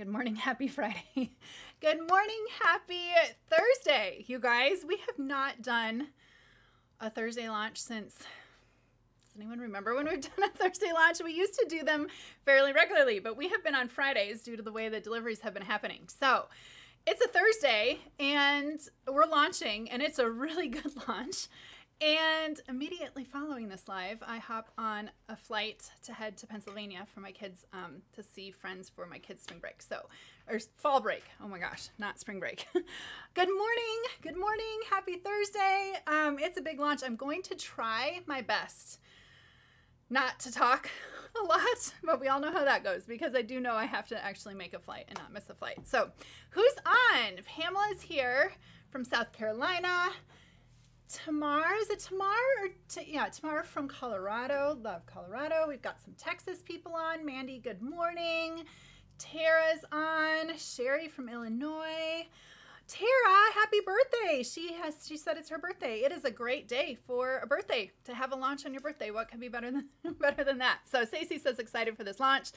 good. Morning. Happy Friday. Good morning. Happy Thursday, you guys. We have not done a Thursday launch since. Does anyone remember when we've done a Thursday launch? We used to do them fairly regularly, but we have been on Fridays due to the way that deliveries have been happening. So it's a Thursday and we're launching, and it's a really good launch. And immediately following this live, I hop on a flight to head to Pennsylvania for my kids um, to see friends for my kids' spring break. So, or fall break. Oh my gosh, not spring break. Good morning. Good morning. Happy Thursday. Um, it's a big launch. I'm going to try my best not to talk a lot, but we all know how that goes because I do know I have to actually make a flight and not miss a flight. So, who's on? Pamela's here from South Carolina. Tamar, is it Tamar or t- yeah, Tamar from Colorado. Love Colorado. We've got some Texas people on. Mandy, good morning. Tara's on. Sherry from Illinois. Tara, happy birthday. She has she said it's her birthday. It is a great day for a birthday to have a launch on your birthday. What could be better than better than that? So Stacey says excited for this launch.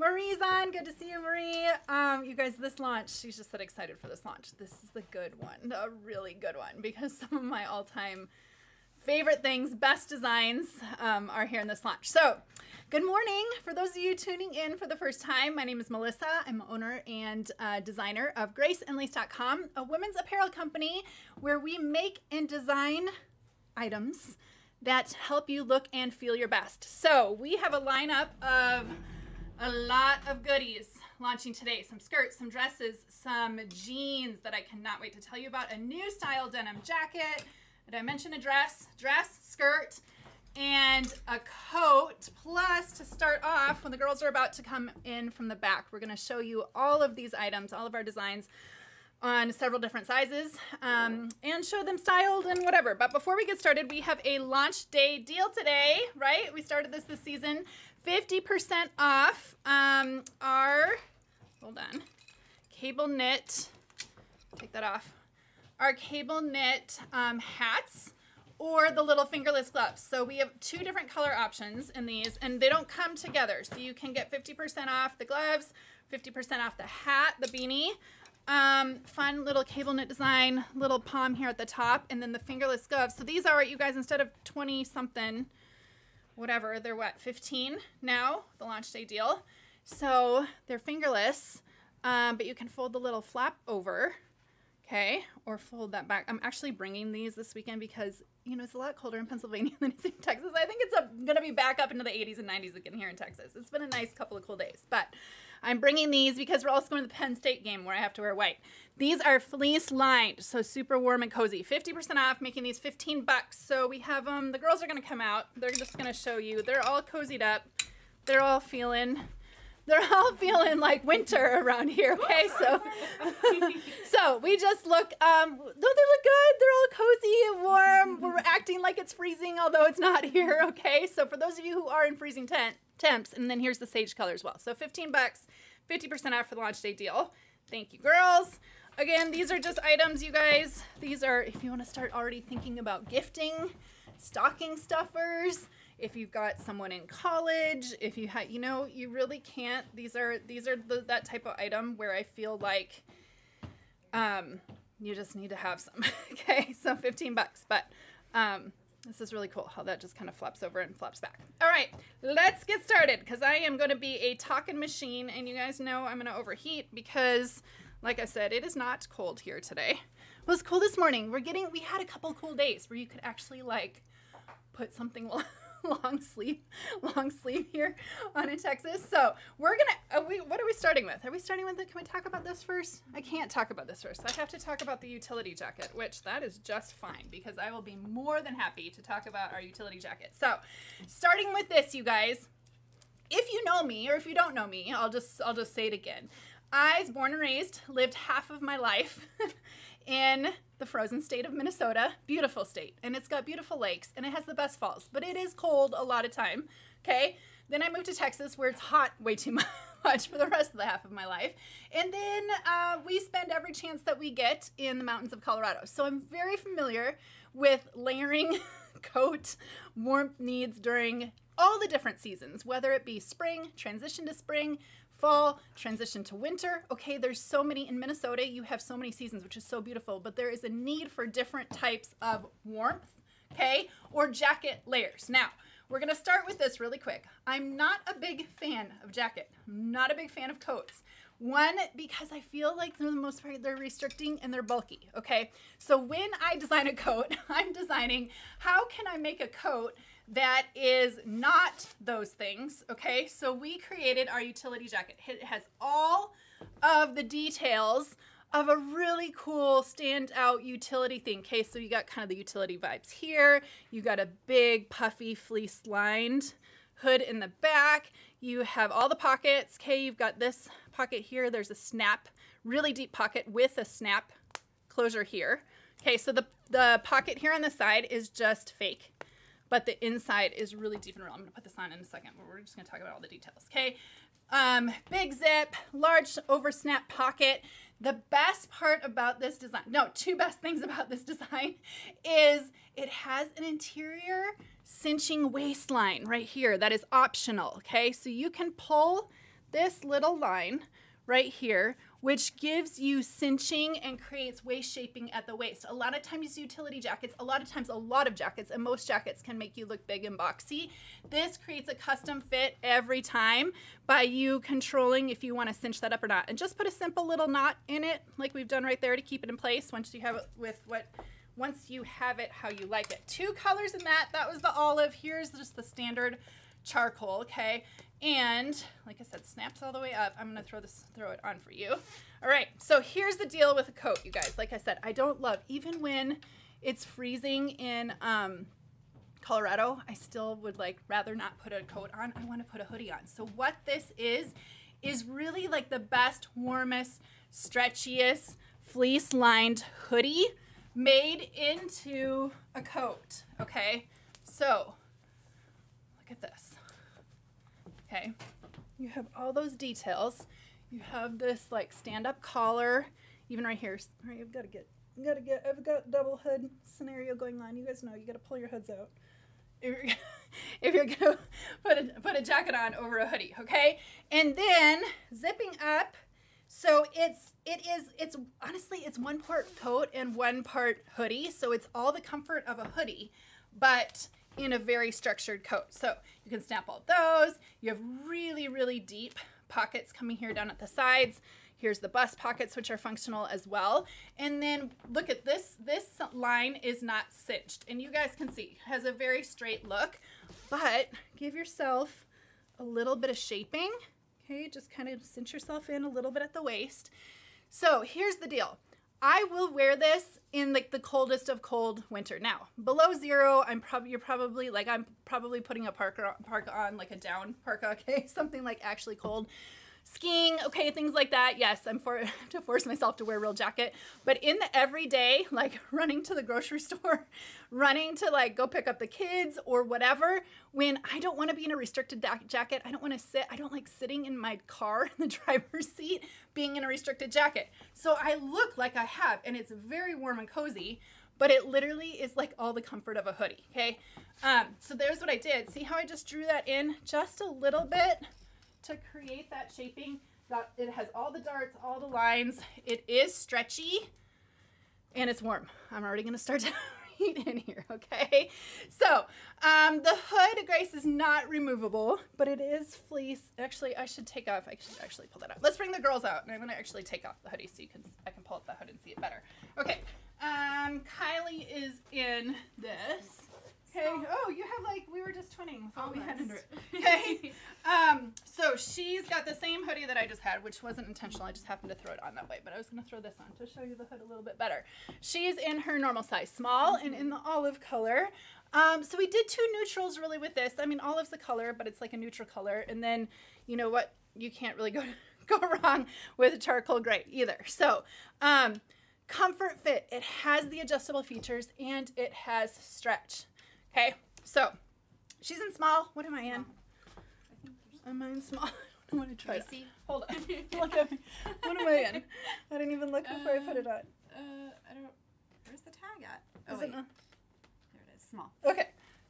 Marie's on. Good to see you, Marie. Um, you guys, this launch, she's just said excited for this launch. This is the good one, a really good one, because some of my all-time favorite things, best designs um, are here in this launch. So, good morning. For those of you tuning in for the first time, my name is Melissa. I'm owner and uh, designer of GraceAndLace.com, a women's apparel company where we make and design items that help you look and feel your best. So, we have a lineup of a lot of goodies launching today some skirts, some dresses, some jeans that I cannot wait to tell you about, a new style denim jacket. Did I mention a dress? Dress, skirt, and a coat. Plus, to start off, when the girls are about to come in from the back, we're going to show you all of these items, all of our designs on several different sizes um, and show them styled and whatever. But before we get started, we have a launch day deal today, right? We started this this season. 50% off um, our, hold on, cable knit, take that off, our cable knit um, hats or the little fingerless gloves. So we have two different color options in these and they don't come together. So you can get 50% off the gloves, 50% off the hat, the beanie, um, fun little cable knit design, little palm here at the top, and then the fingerless gloves. So these are, you guys, instead of 20 something, whatever, they're what, 15 now, the launch day deal. So they're fingerless, um, but you can fold the little flap over, okay, or fold that back. I'm actually bringing these this weekend because, you know, it's a lot colder in Pennsylvania than it's in Texas. I think it's going to be back up into the 80s and 90s again here in Texas. It's been a nice couple of cool days, but I'm bringing these because we're also going to the Penn State game where I have to wear white. These are fleece lined, so super warm and cozy. 50% off, making these 15 bucks. So we have them. Um, the girls are going to come out. They're just going to show you. They're all cozied up. They're all feeling they're all feeling like winter around here. Okay, so so we just look. Um, no, they look good. They're all cozy and warm. We're acting like it's freezing, although it's not here. Okay, so for those of you who are in freezing tent temps, and then here's the sage color as well. So 15 bucks, 50% off for the launch day deal. Thank you, girls. Again, these are just items, you guys. These are if you want to start already thinking about gifting, stocking stuffers if you've got someone in college, if you have, you know, you really can't. These are these are the, that type of item where I feel like, um, you just need to have some. okay, so 15 bucks, but um, this is really cool how that just kind of flaps over and flaps back. All right, let's get started because I am going to be a talking machine, and you guys know I'm going to overheat because, like I said, it is not cold here today. It was cool this morning. We're getting we had a couple cool days where you could actually like put something long sleeve, long sleeve here on in Texas. So we're gonna. we, what are we starting with? Are we starting with? The, can we talk about this first? I can't talk about this first. I have to talk about the utility jacket, which that is just fine because I will be more than happy to talk about our utility jacket. So, starting with this, you guys. If you know me, or if you don't know me, I'll just I'll just say it again. I was born and raised, lived half of my life in the frozen state of Minnesota. Beautiful state. And it's got beautiful lakes and it has the best falls, but it is cold a lot of time. Okay. Then I moved to Texas where it's hot way too much for the rest of the half of my life. And then uh, we spend every chance that we get in the mountains of Colorado. So I'm very familiar with layering coat warmth needs during all the different seasons, whether it be spring, transition to spring, fall, transition to winter. Okay, there's so many in Minnesota, you have so many seasons, which is so beautiful, but there is a need for different types of warmth, okay, or jacket layers. Now, we're gonna start with this really quick. I'm not a big fan of jacket. I'm not a big fan of coats. One, because I feel like for the most part they're restricting and they're bulky, okay? So when I design a coat, I'm designing how can I make a coat that is not those things, okay? So we created our utility jacket. It has all of the details of a really cool standout utility thing. Okay, so you got kind of the utility vibes here. You got a big puffy fleece lined hood in the back. You have all the pockets. Okay, you've got this pocket here. There's a snap, really deep pocket with a snap closure here. Okay, so the, the pocket here on the side is just fake, but the inside is really deep and real. I'm gonna put this on in a second, but we're just gonna talk about all the details, okay? Um, big zip, large over snap pocket. The best part about this design, no, two best things about this design is it has an interior cinching waistline right here that is optional, okay? So you can pull this little line right here, which gives you cinching and creates waist shaping at the waist. A lot of times utility jackets, a lot of times a lot of jackets, and most jackets can make you look big and boxy. This creates a custom fit every time by you controlling if you want to cinch that up or not. And just put a simple little knot in it, like we've done right there to keep it in place once you have it with what once you have it how you like it. Two colors in that. That was the olive. Here's just the standard charcoal, okay? And like I said, snaps all the way up. I'm gonna throw this, throw it on for you. All right, so here's the deal with a coat, you guys. Like I said, I don't love, even when it's freezing in um, Colorado, I still would like rather not put a coat on. I wanna put a hoodie on. So what this is, is really like the best, warmest, stretchiest, fleece lined hoodie made into a coat, okay? So look at this. Okay, you have all those details. You have this like stand-up collar, even right here. Right, I've got to get, I've got to get, I've got double hood scenario going on. You guys know you got to pull your hoods out. If you're, if you're gonna put a, put a jacket on over a hoodie, okay? And then zipping up, so it's it is it's honestly it's one part coat and one part hoodie, so it's all the comfort of a hoodie, but in a very structured coat. So you can snap all those. You have really, really deep pockets coming here down at the sides. Here's the bust pockets, which are functional as well. And then look at this. This line is not cinched. And you guys can see, has a very straight look. But give yourself a little bit of shaping. Okay, just kind of cinch yourself in a little bit at the waist. So here's the deal. I will wear this in like the coldest of cold winter. Now, below zero, I'm probably you're probably like I'm probably putting a parka parka on like a down parka, okay, something like actually cold skiing, okay, things like that. Yes, I'm for to force myself to wear a real jacket. But in the everyday, like running to the grocery store, running to like go pick up the kids or whatever, when I don't want to be in a restricted jacket, I don't want to sit, I don't like sitting in my car in the driver's seat being in a restricted jacket. So I look like I have, and it's very warm and cozy but it literally is like all the comfort of a hoodie, okay? Um, so there's what I did. See how I just drew that in just a little bit? To create that shaping. That it has all the darts, all the lines. It is stretchy and it's warm. I'm already gonna start to read in here, okay? So um, the hood, Grace, is not removable, but it is fleece. Actually, I should take off, I should actually pull that out. Let's bring the girls out and I'm gonna actually take off the hoodie so you can, I can pull up the hood and see it better. Okay, um, Kylie is in this. Okay. Oh, you have like we were just twinning. All we had under it. Okay. um. So she's got the same hoodie that I just had, which wasn't intentional. I just happened to throw it on that way. But I was gonna throw this on to show you the hood a little bit better. She's in her normal size, small, and in the olive color. Um. So we did two neutrals really with this. I mean, olive's the color, but it's like a neutral color. And then, you know what? You can't really go go wrong with a charcoal gray either. So, um. Comfort fit. It has the adjustable features and it has stretch. Okay, so she's in small. What am I in? Am I in small? I want to try to Hold on. look at me. What am I in? I didn't even look before I put it on. Uh, I don't. Where's the tag at? Oh, is wait. It there it is. Small. Okay.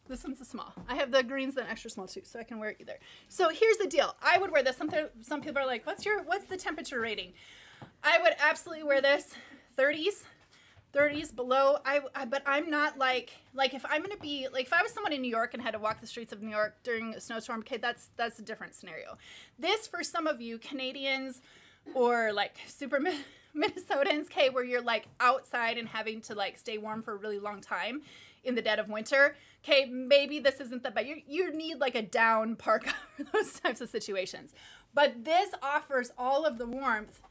This one's a small. I have the greens and extra small too, so I can wear it either. So here's the deal. I would wear this. Some some people are like, "What's your what's the temperature rating?" I would absolutely wear this 30s 30s below I, I, but i'm not like like if i'm gonna be like if i was someone in new york and had to walk the streets of new york during a snowstorm okay that's that's a different scenario. This for some of you canadians or like super minnesotans okay where you're like outside and having to like stay warm for a really long time in the dead of winter okay maybe this isn't the best you, you need like a down parka for those types of situations. But this offers all of the warmth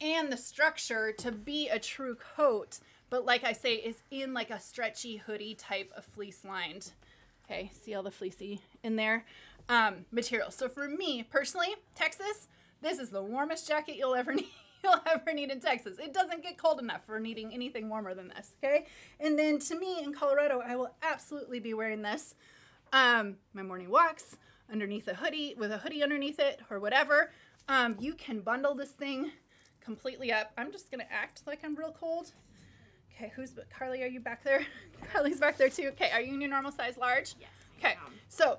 and the structure to be a true coat but like I say, is in like a stretchy hoodie type of fleece lined. Okay, see all the fleecy in there um, material. So for me personally, Texas, this is the warmest jacket you'll ever need. You'll ever need in Texas. It doesn't get cold enough for needing anything warmer than this. Okay, and then to me in Colorado, I will absolutely be wearing this. Um, my morning walks underneath a hoodie with a hoodie underneath it or whatever. Um, you can bundle this thing completely up. I'm just gonna act like I'm real cold Okay, who's Carly? Are you back there? Carly's back there too. Okay, are you in your normal size large? Yes. Okay, so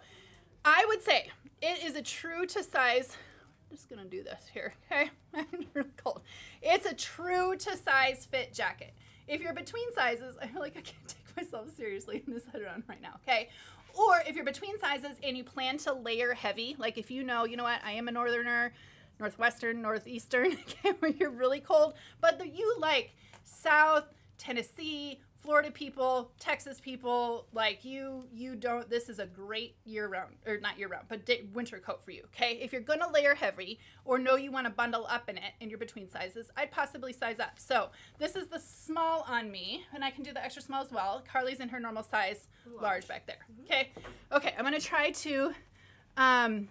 I would say it is a true to size. I'm just gonna do this here. Okay, I'm really cold. It's a true to size fit jacket. If you're between sizes, I feel like I can't take myself seriously in this head on right now. Okay. Or if you're between sizes and you plan to layer heavy, like if you know, you know what, I am a northerner, northwestern, northeastern, okay, where you're really cold, but the, you like south, Tennessee, Florida people, Texas people, like you, you don't. This is a great year round, or not year round, but day, winter coat for you. Okay, if you're gonna layer heavy or know you want to bundle up in it, and you're between sizes, I'd possibly size up. So this is the small on me, and I can do the extra small as well. Carly's in her normal size, large, large back there. Okay, okay, I'm gonna try to. Um,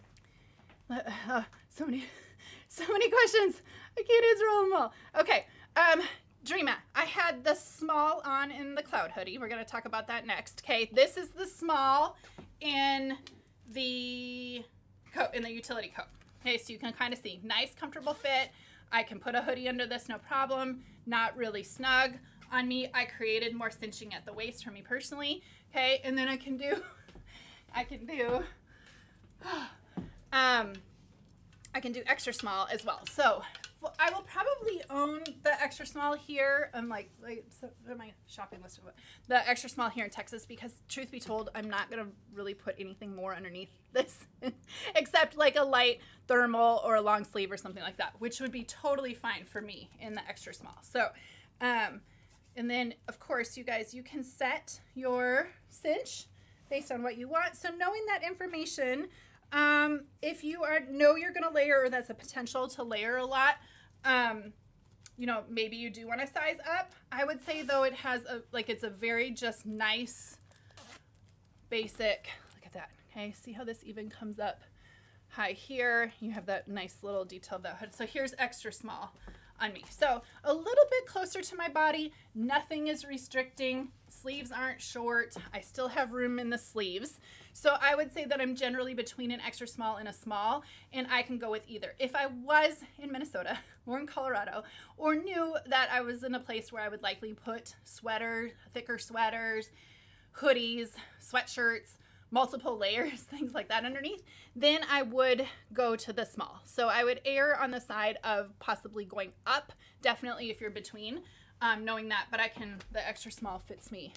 uh, so many, so many questions. I can't answer all them all. Okay. Um, Dreama, I had the small on in the cloud hoodie. We're going to talk about that next. Okay, this is the small in the coat, in the utility coat. Okay, so you can kind of see. Nice, comfortable fit. I can put a hoodie under this, no problem. Not really snug on me. I created more cinching at the waist for me personally. Okay, and then I can do, I can do, um, I can do extra small as well. So I will probably own the extra small here. I'm like, like so my shopping list. The extra small here in Texas because, truth be told, I'm not gonna really put anything more underneath this, except like a light thermal or a long sleeve or something like that, which would be totally fine for me in the extra small. So, um, and then of course, you guys, you can set your cinch based on what you want. So knowing that information um, if you are know you're gonna layer or that's a potential to layer a lot, um, you know, maybe you do want to size up. I would say though it has a like it's a very just nice basic. Look at that. Okay, see how this even comes up high here. You have that nice little detail that hood. So here's extra small on me. So a little bit closer to my body. Nothing is restricting. Sleeves aren't short. I still have room in the sleeves. So I would say that I'm generally between an extra small and a small, and I can go with either. If I was in Minnesota or in Colorado, or knew that I was in a place where I would likely put sweaters, thicker sweaters, hoodies, sweatshirts, multiple layers, things like that underneath, then I would go to the small. So I would err on the side of possibly going up, definitely if you're between, um, knowing that, but I can, the extra small fits me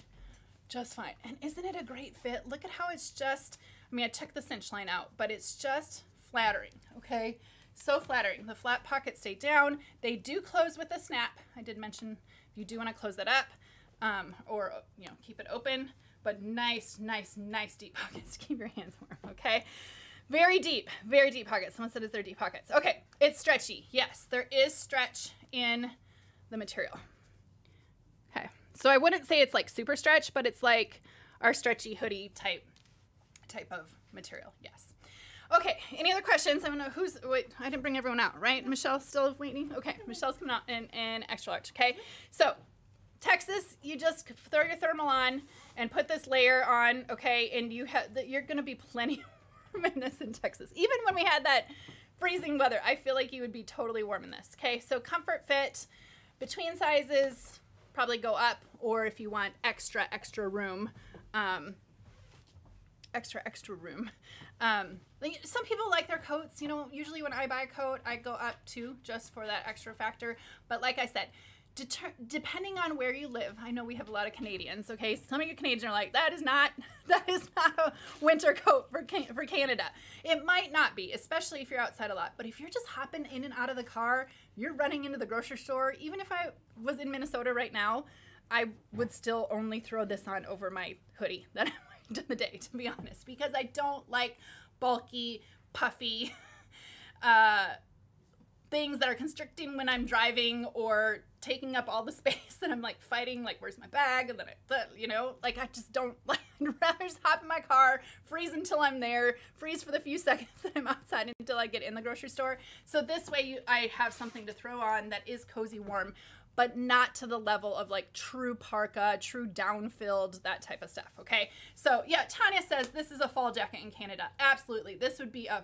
just fine. And isn't it a great fit? Look at how it's just, I mean, I took the cinch line out, but it's just flattering, okay? So flattering. The flat pockets stay down. They do close with a snap. I did mention if you do want to close that up um, or, you know, keep it open, but nice, nice, nice deep pockets to keep your hands warm, okay? Very deep, very deep pockets. Someone said, is there deep pockets? Okay, it's stretchy. Yes, there is stretch in the material. So I wouldn't say it's like super stretch, but it's like our stretchy hoodie type type of material. Yes. Okay. Any other questions? I don't know who's. Wait, I didn't bring everyone out, right? Michelle's still waiting. Okay. Michelle's coming out in, in extra large. Okay. So Texas, you just throw your thermal on and put this layer on. Okay, and you have you're gonna be plenty warm in this in Texas. Even when we had that freezing weather, I feel like you would be totally warm in this. Okay. So comfort fit between sizes probably go up, or if you want extra, extra room, um, extra extra room. Um, some people like their coats. You know, usually when I buy a coat, I go up too just for that extra factor. But like I said, deter- depending on where you live, I know we have a lot of Canadians. Okay, some of you Canadians are like, that is not that is not a winter coat for Can- for Canada. It might not be, especially if you're outside a lot. But if you're just hopping in and out of the car, you're running into the grocery store. Even if I was in Minnesota right now, I would still only throw this on over my hoodie that I'm wearing to the day, to be honest, because I don't like bulky, puffy. Uh, things that are constricting when I'm driving or taking up all the space and I'm like fighting like where's my bag and then I you know like I just don't like I'd rather just hop in my car freeze until I'm there freeze for the few seconds that I'm outside until I get in the grocery store. So this way you, I have something to throw on that is cozy warm but not to the level of like true parka true down filled that type of stuff okay? So yeah Tanya says this is a fall jacket in Canada. Absolutely. This would be a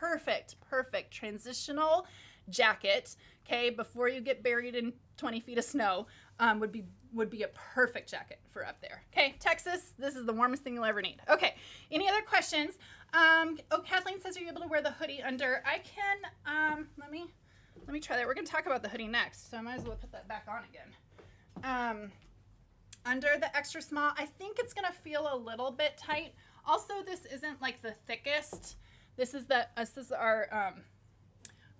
perfect perfect transitional jacket okay before you get buried in 20 feet of snow um, would be would be a perfect jacket for up there okay? Texas this is the warmest thing you'll ever need. Okay any other questions? Um, oh kathleen says are you able to wear the hoodie under i can um, let me let me try that. We're to talk about the hoodie next so i might as well put that back on again. Um, under the extra small i think it's to feel a little bit tight. Also this isn't like the thickest. This is the this is our um,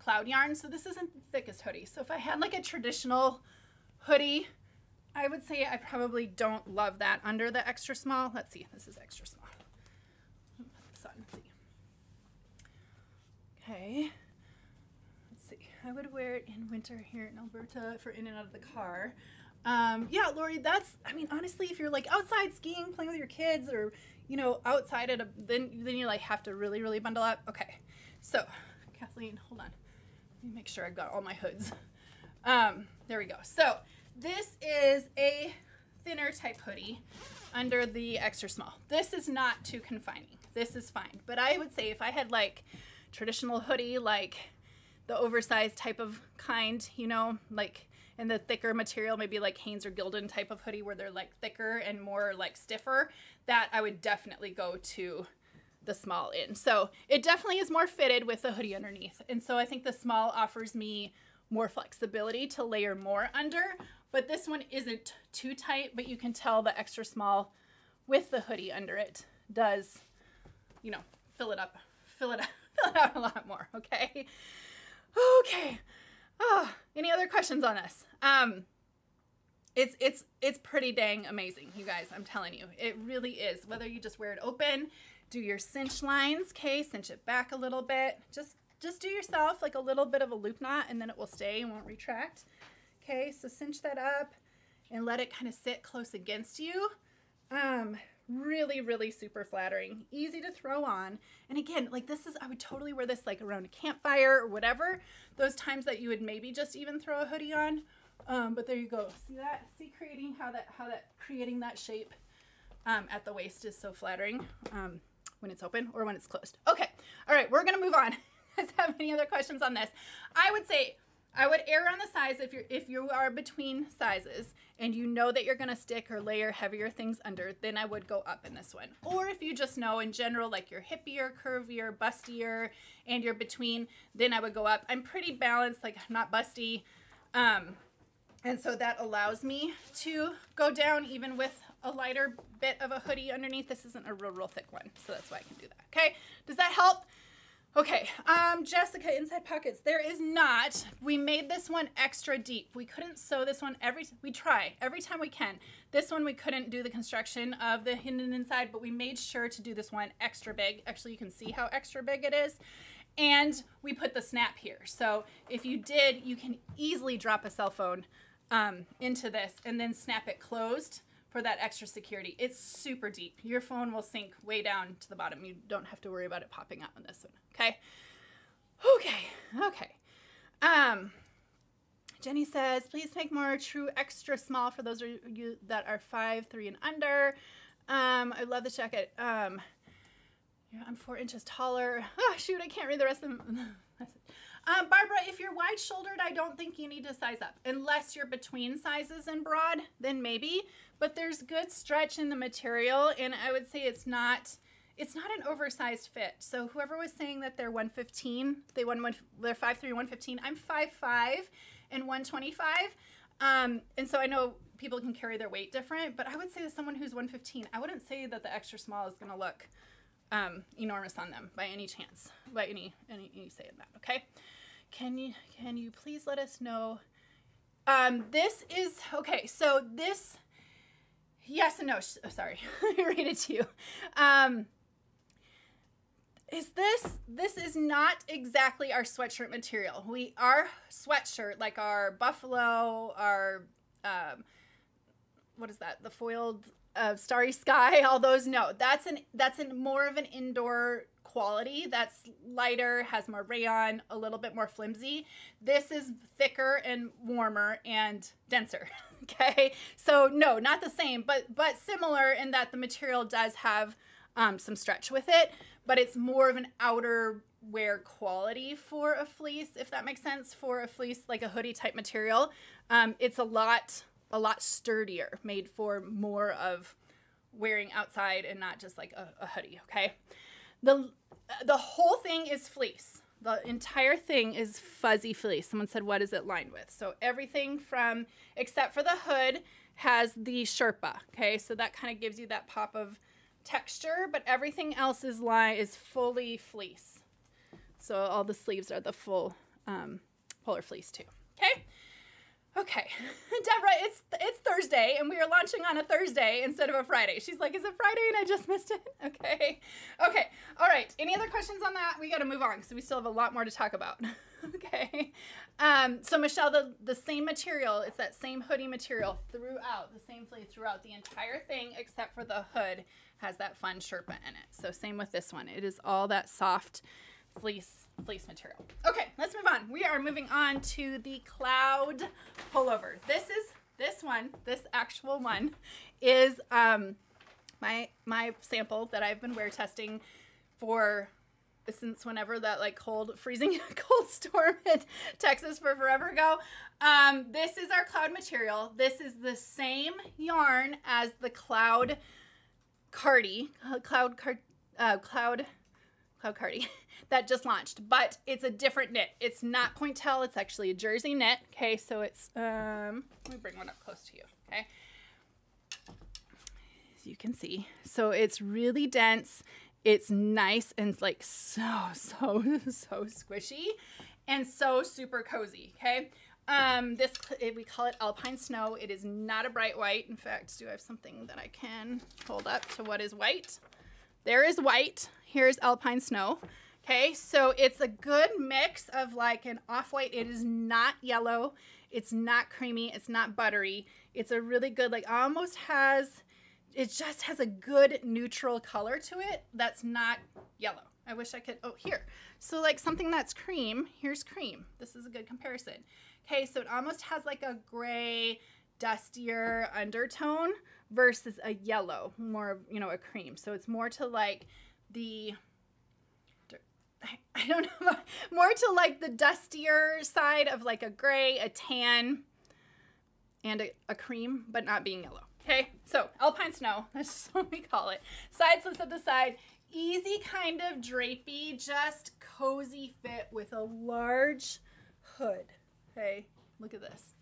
cloud yarn. So this isn't the thickest hoodie. So if I had like a traditional hoodie, I would say I probably don't love that under the extra small. Let's see, this is extra small. Put on, see. Okay, let's see. I would wear it in winter here in Alberta for in and out of the car. Um, yeah, Lori, that's, I mean, honestly, if you're like outside skiing, playing with your kids or, you know, outside at a, then, then you like have to really, really bundle up. Okay. So Kathleen, hold on. Let me make sure I've got all my hoods. Um, there we go. So this is a thinner type hoodie under the extra small. This is not too confining. This is fine. But I would say if I had like traditional hoodie, like the oversized type of kind, you know, like in the thicker material, maybe like Hanes or Gildan type of hoodie where they're like thicker and more like stiffer, that I would definitely go to the small in. So it definitely is more fitted with the hoodie underneath. And so I think the small offers me more flexibility to layer more under, but this one isn't too tight, but you can tell the extra small with the hoodie under it does, you know, fill it up, fill it up, fill it out a lot more, okay? Okay. Oh, any other questions on this? Um, it's it's it's pretty dang amazing, you guys. I'm telling you, it really is. Whether you just wear it open, do your cinch lines, okay? Cinch it back a little bit. Just just do yourself like a little bit of a loop knot and then it will stay and won't retract. Okay, so cinch that up and let it kind of sit close against you. Um, really, really super flattering. Easy to throw on. And again, like this is, I would totally wear this like around a campfire or whatever. Those times that you would maybe just even throw a hoodie on. Um, but there you go. See that? See creating how that, how that, creating that shape um, at the waist is so flattering. Um, when it's open or when it's closed. Okay, all right, we're gonna move on. Guys have any other questions on this? I would say I would err on the size if you're if you are between sizes and you know that you're gonna stick or layer heavier things under, then I would go up in this one. Or if you just know in general like you're hippier, curvier, bustier, and you're between, then I would go up. I'm pretty balanced, like not busty. Um, and so that allows me to go down even with a lighter bit of a hoodie underneath. This isn't a real, real thick one, so that's why I can do that. Okay, does that help? Okay, um, Jessica, inside pockets. There is not. We made this one extra deep. We couldn't sew this one every, we try every time we can. This one we couldn't do the construction of the hidden inside, but we made sure to do this one extra big. Actually, you can see how extra big it is. And we put the snap here. So if you did, you can easily drop a cell phone um, into this and then snap it closed for that extra security. It's super deep. Your phone will sink way down to the bottom. You don't have to worry about it popping out on this one. Okay. Okay. Okay. Um, Jenny says, please make more true extra small for those of you that are five, three, and under. Um, I love this jacket. Um, I'm four inches taller. Oh, shoot, I can't read the rest of them. Um, Barbara, if you're wide shouldered, I don't think you need to size up. Unless you're between sizes and broad, then maybe. But there's good stretch in the material, and I would say it's not it's not an oversized fit. So whoever was saying that they're 115, they won one, they're 5'3", 115. I'm 5'5", and 125. Um, and so I know people can carry their weight different, but I would say to someone who's 115, I wouldn't say that the extra small is going to look um, enormous on them by any chance, by any any, any say in that. Okay, can you can you please let us know? Um, this is okay. So this, yes and no. Oh, sorry, I read it to you. Um, is this this is not exactly our sweatshirt material we our sweatshirt like our buffalo our um, what is that the foiled uh, starry sky all those no that's an that's an more of an indoor quality that's lighter has more rayon a little bit more flimsy this is thicker and warmer and denser okay so no not the same but but similar in that the material does have um, some stretch with it but it's more of an outer wear quality for a fleece, if that makes sense, for a fleece like a hoodie type material. Um, it's a lot, a lot sturdier, made for more of wearing outside and not just like a, a hoodie. Okay, the the whole thing is fleece. The entire thing is fuzzy fleece. Someone said, "What is it lined with?" So everything from except for the hood has the sherpa. Okay, so that kind of gives you that pop of texture, but everything else is lie is fully fleece. So all the sleeves are the full um, polar fleece too. Okay. Okay, Deborah, it's it's Thursday and we are launching on a Thursday instead of a Friday. She's like, "Is it Friday?" and I just missed it. Okay, okay, all right. Any other questions on that? We got to move on because we still have a lot more to talk about. okay, um, so Michelle, the the same material. It's that same hoodie material throughout, the same fleece throughout the entire thing, except for the hood has that fun Sherpa in it. So same with this one. It is all that soft fleece fleece material. Okay, let's move on. We are moving on to the cloud pullover. This is this one, this actual one is um my my sample that I've been wear testing for since whenever that like cold freezing cold storm in Texas for forever ago. Um, this is our cloud material. This is the same yarn as the cloud Cardi, Cloud Card, uh, Cloud, Cloud Cardi, that just launched, but it's a different knit. It's not pointelle. It's actually a jersey knit. Okay, so it's um. Let me bring one up close to you. Okay. As you can see, so it's really dense. It's nice and like so so so squishy, and so super cozy. Okay. Um, this we call it alpine snow. It is not a bright white. In fact, do I have something that I can hold up to what is white? There is white. Here's alpine snow. Okay, so it's a good mix of like an off-white. It is not yellow. It's not creamy. It's not buttery. It's a really good, like almost has, it just has a good neutral color to it that's not yellow. I wish I could, oh, here. So like something that's cream, here's cream. This is a good comparison. Okay, so it almost has like a gray, dustier undertone versus a yellow, more, you know, a cream. So it's more to like the, I don't know, more to like the dustier side of like a gray, a tan, and a, a cream, but not being yellow. Okay, so alpine snow, that's what we call it. Side slits at the side, easy kind of drapey, just cozy fit with a large hood. Hey, look at this.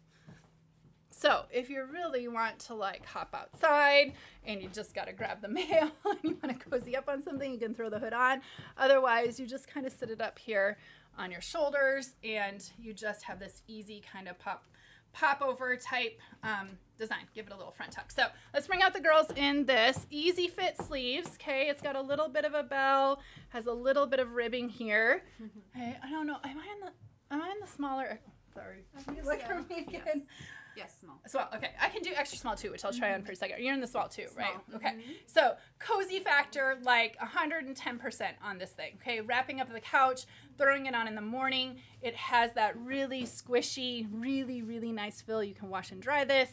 So if you really want to like hop outside and you just got to grab the mail and you want to cozy up on something, you can throw the hood on. Otherwise, you just kind of sit it up here on your shoulders and you just have this easy kind of pop pop over type um, design. Give it a little front tuck. So let's bring out the girls in this easy fit sleeves. Okay, it's got a little bit of a bell, has a little bit of ribbing here. Hey, I don't know. Am I in the am I in the smaller? Sorry. Look for me again. Yes. Yes, small. Small. Okay, I can do extra small too, which I'll try on mm-hmm. for a second. You're in the small too, right? Small. Okay. Mm-hmm. So cozy factor like 110% on this thing. Okay, wrapping up the couch, throwing it on in the morning. It has that really squishy, really really nice feel. You can wash and dry this.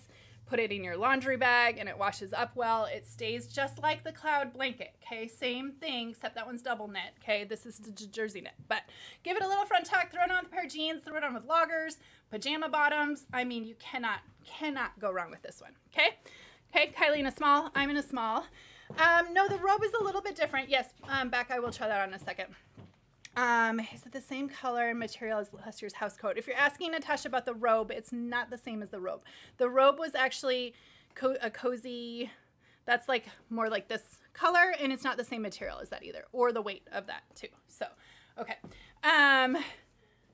Put it in your laundry bag and it washes up well. It stays just like the cloud blanket. Okay, same thing except that one's double knit. Okay, this is the jersey knit. But give it a little front tuck. Throw it on with a pair of jeans. Throw it on with loggers pajama bottoms. I mean, you cannot, cannot go wrong with this one. Okay? Okay, Kylie in a small, I'm in a small. Um, no, the robe is a little bit different. Yes, um, back. I will try that on in a second. Um, is it the same color and material as last year's house coat? If you're asking Natasha about the robe, it's not the same as the robe. The robe was actually co- a cozy. That's like more like this color, and it's not the same material as that either, or the weight of that too. So, okay. Um,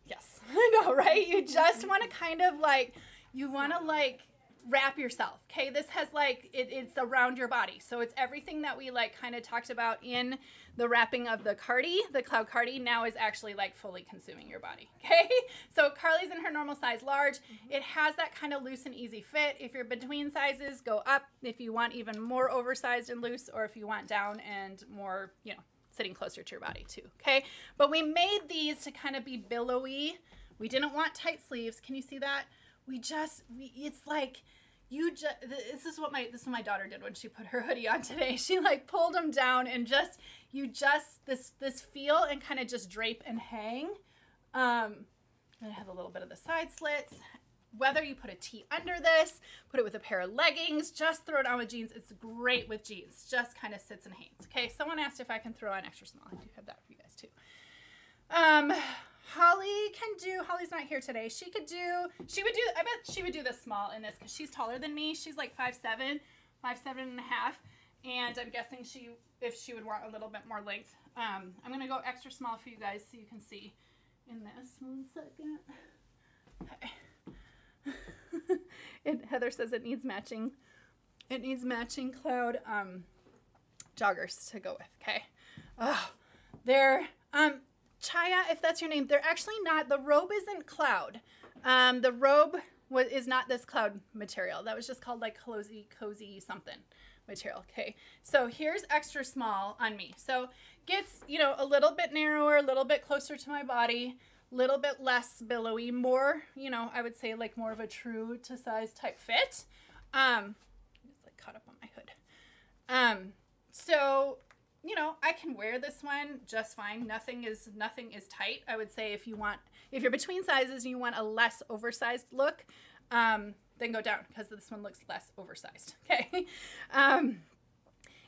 yes, I know, right? You just want to kind of like you want to like wrap yourself. Okay, this has like it, it's around your body, so it's everything that we like kind of talked about in the wrapping of the Cardi. The Cloud Cardi now is actually like fully consuming your body. Okay, so Carly's in her normal size, large. Mm-hmm. It has that kind of loose and easy fit. If you're between sizes, go up. If you want even more oversized and loose, or if you want down and more, you know, sitting closer to your body too. Okay, but we made these to kind of be billowy. We didn't want tight sleeves. Can you see that? We just, we, it's like you just this is what my this is what my daughter did when she put her hoodie on today she like pulled them down and just you just this this feel and kind of just drape and hang um I have a little bit of the side slits whether you put a tee under this put it with a pair of leggings just throw it on with jeans it's great with jeans just kind of sits and hangs okay someone asked if i can throw on extra small i do have that for you guys too um Holly can do, Holly's not here today. She could do, she would do, I bet she would do this small in this because she's taller than me. She's like five seven, five seven and a half. And I'm guessing she, if she would want a little bit more length. Um, I'm going to go extra small for you guys so you can see in this. One second. Okay. it, Heather says it needs matching. It needs matching cloud um, joggers to go with. Okay. Oh, they're, um, Chaya, if that's your name, they're actually not. The robe isn't cloud. Um, the robe was, is not this cloud material. That was just called like cozy, cozy something material. Okay, so here's extra small on me. So gets you know a little bit narrower, a little bit closer to my body, little bit less billowy, more you know I would say like more of a true to size type fit. Um, it's like caught up on my hood. Um, so you know, I can wear this one just fine. Nothing is nothing is tight. I would say if you want if you're between sizes and you want a less oversized look, um, then go down because this one looks less oversized. Okay. Um,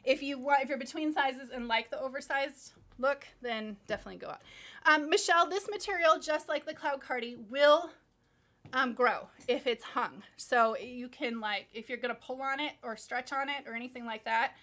if you want if you're between sizes and like the oversized look, then definitely go up. Um, Michelle, this material, just like the Cloud Cardi, will um, grow if it's hung. So you can like if you're gonna pull on it or stretch on it or anything like that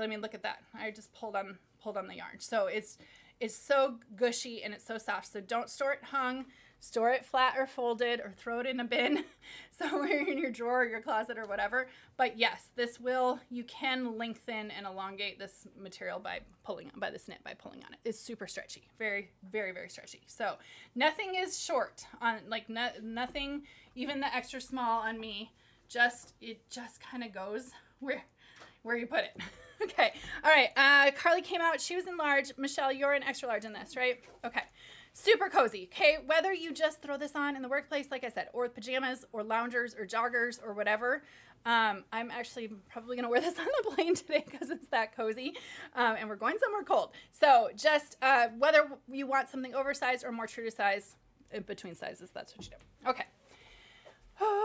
I mean, look at that. I just pulled on pulled on the yarn. So it's it's so gushy and it's so soft. So don't store it hung. Store it flat or folded or throw it in a bin somewhere in your drawer or your closet or whatever. But yes, this will, you can lengthen and elongate this material by pulling by this knit by pulling on it. It's super stretchy, very, very, very stretchy. So nothing is short on like no, nothing, even the extra small on me, just, it just kind of goes where, where you put it. okay. All right. Uh, Carly came out. She was in large. Michelle, you're in extra large in this, right? Okay. Super cozy. Okay. Whether you just throw this on in the workplace, like I said, or with pajamas or loungers or joggers or whatever. Um, I'm actually probably to wear this on the plane today because it's that cozy. Um, and we're going somewhere cold. So just uh, whether you want something oversized or more true to size, in between sizes, that's what you do. Okay.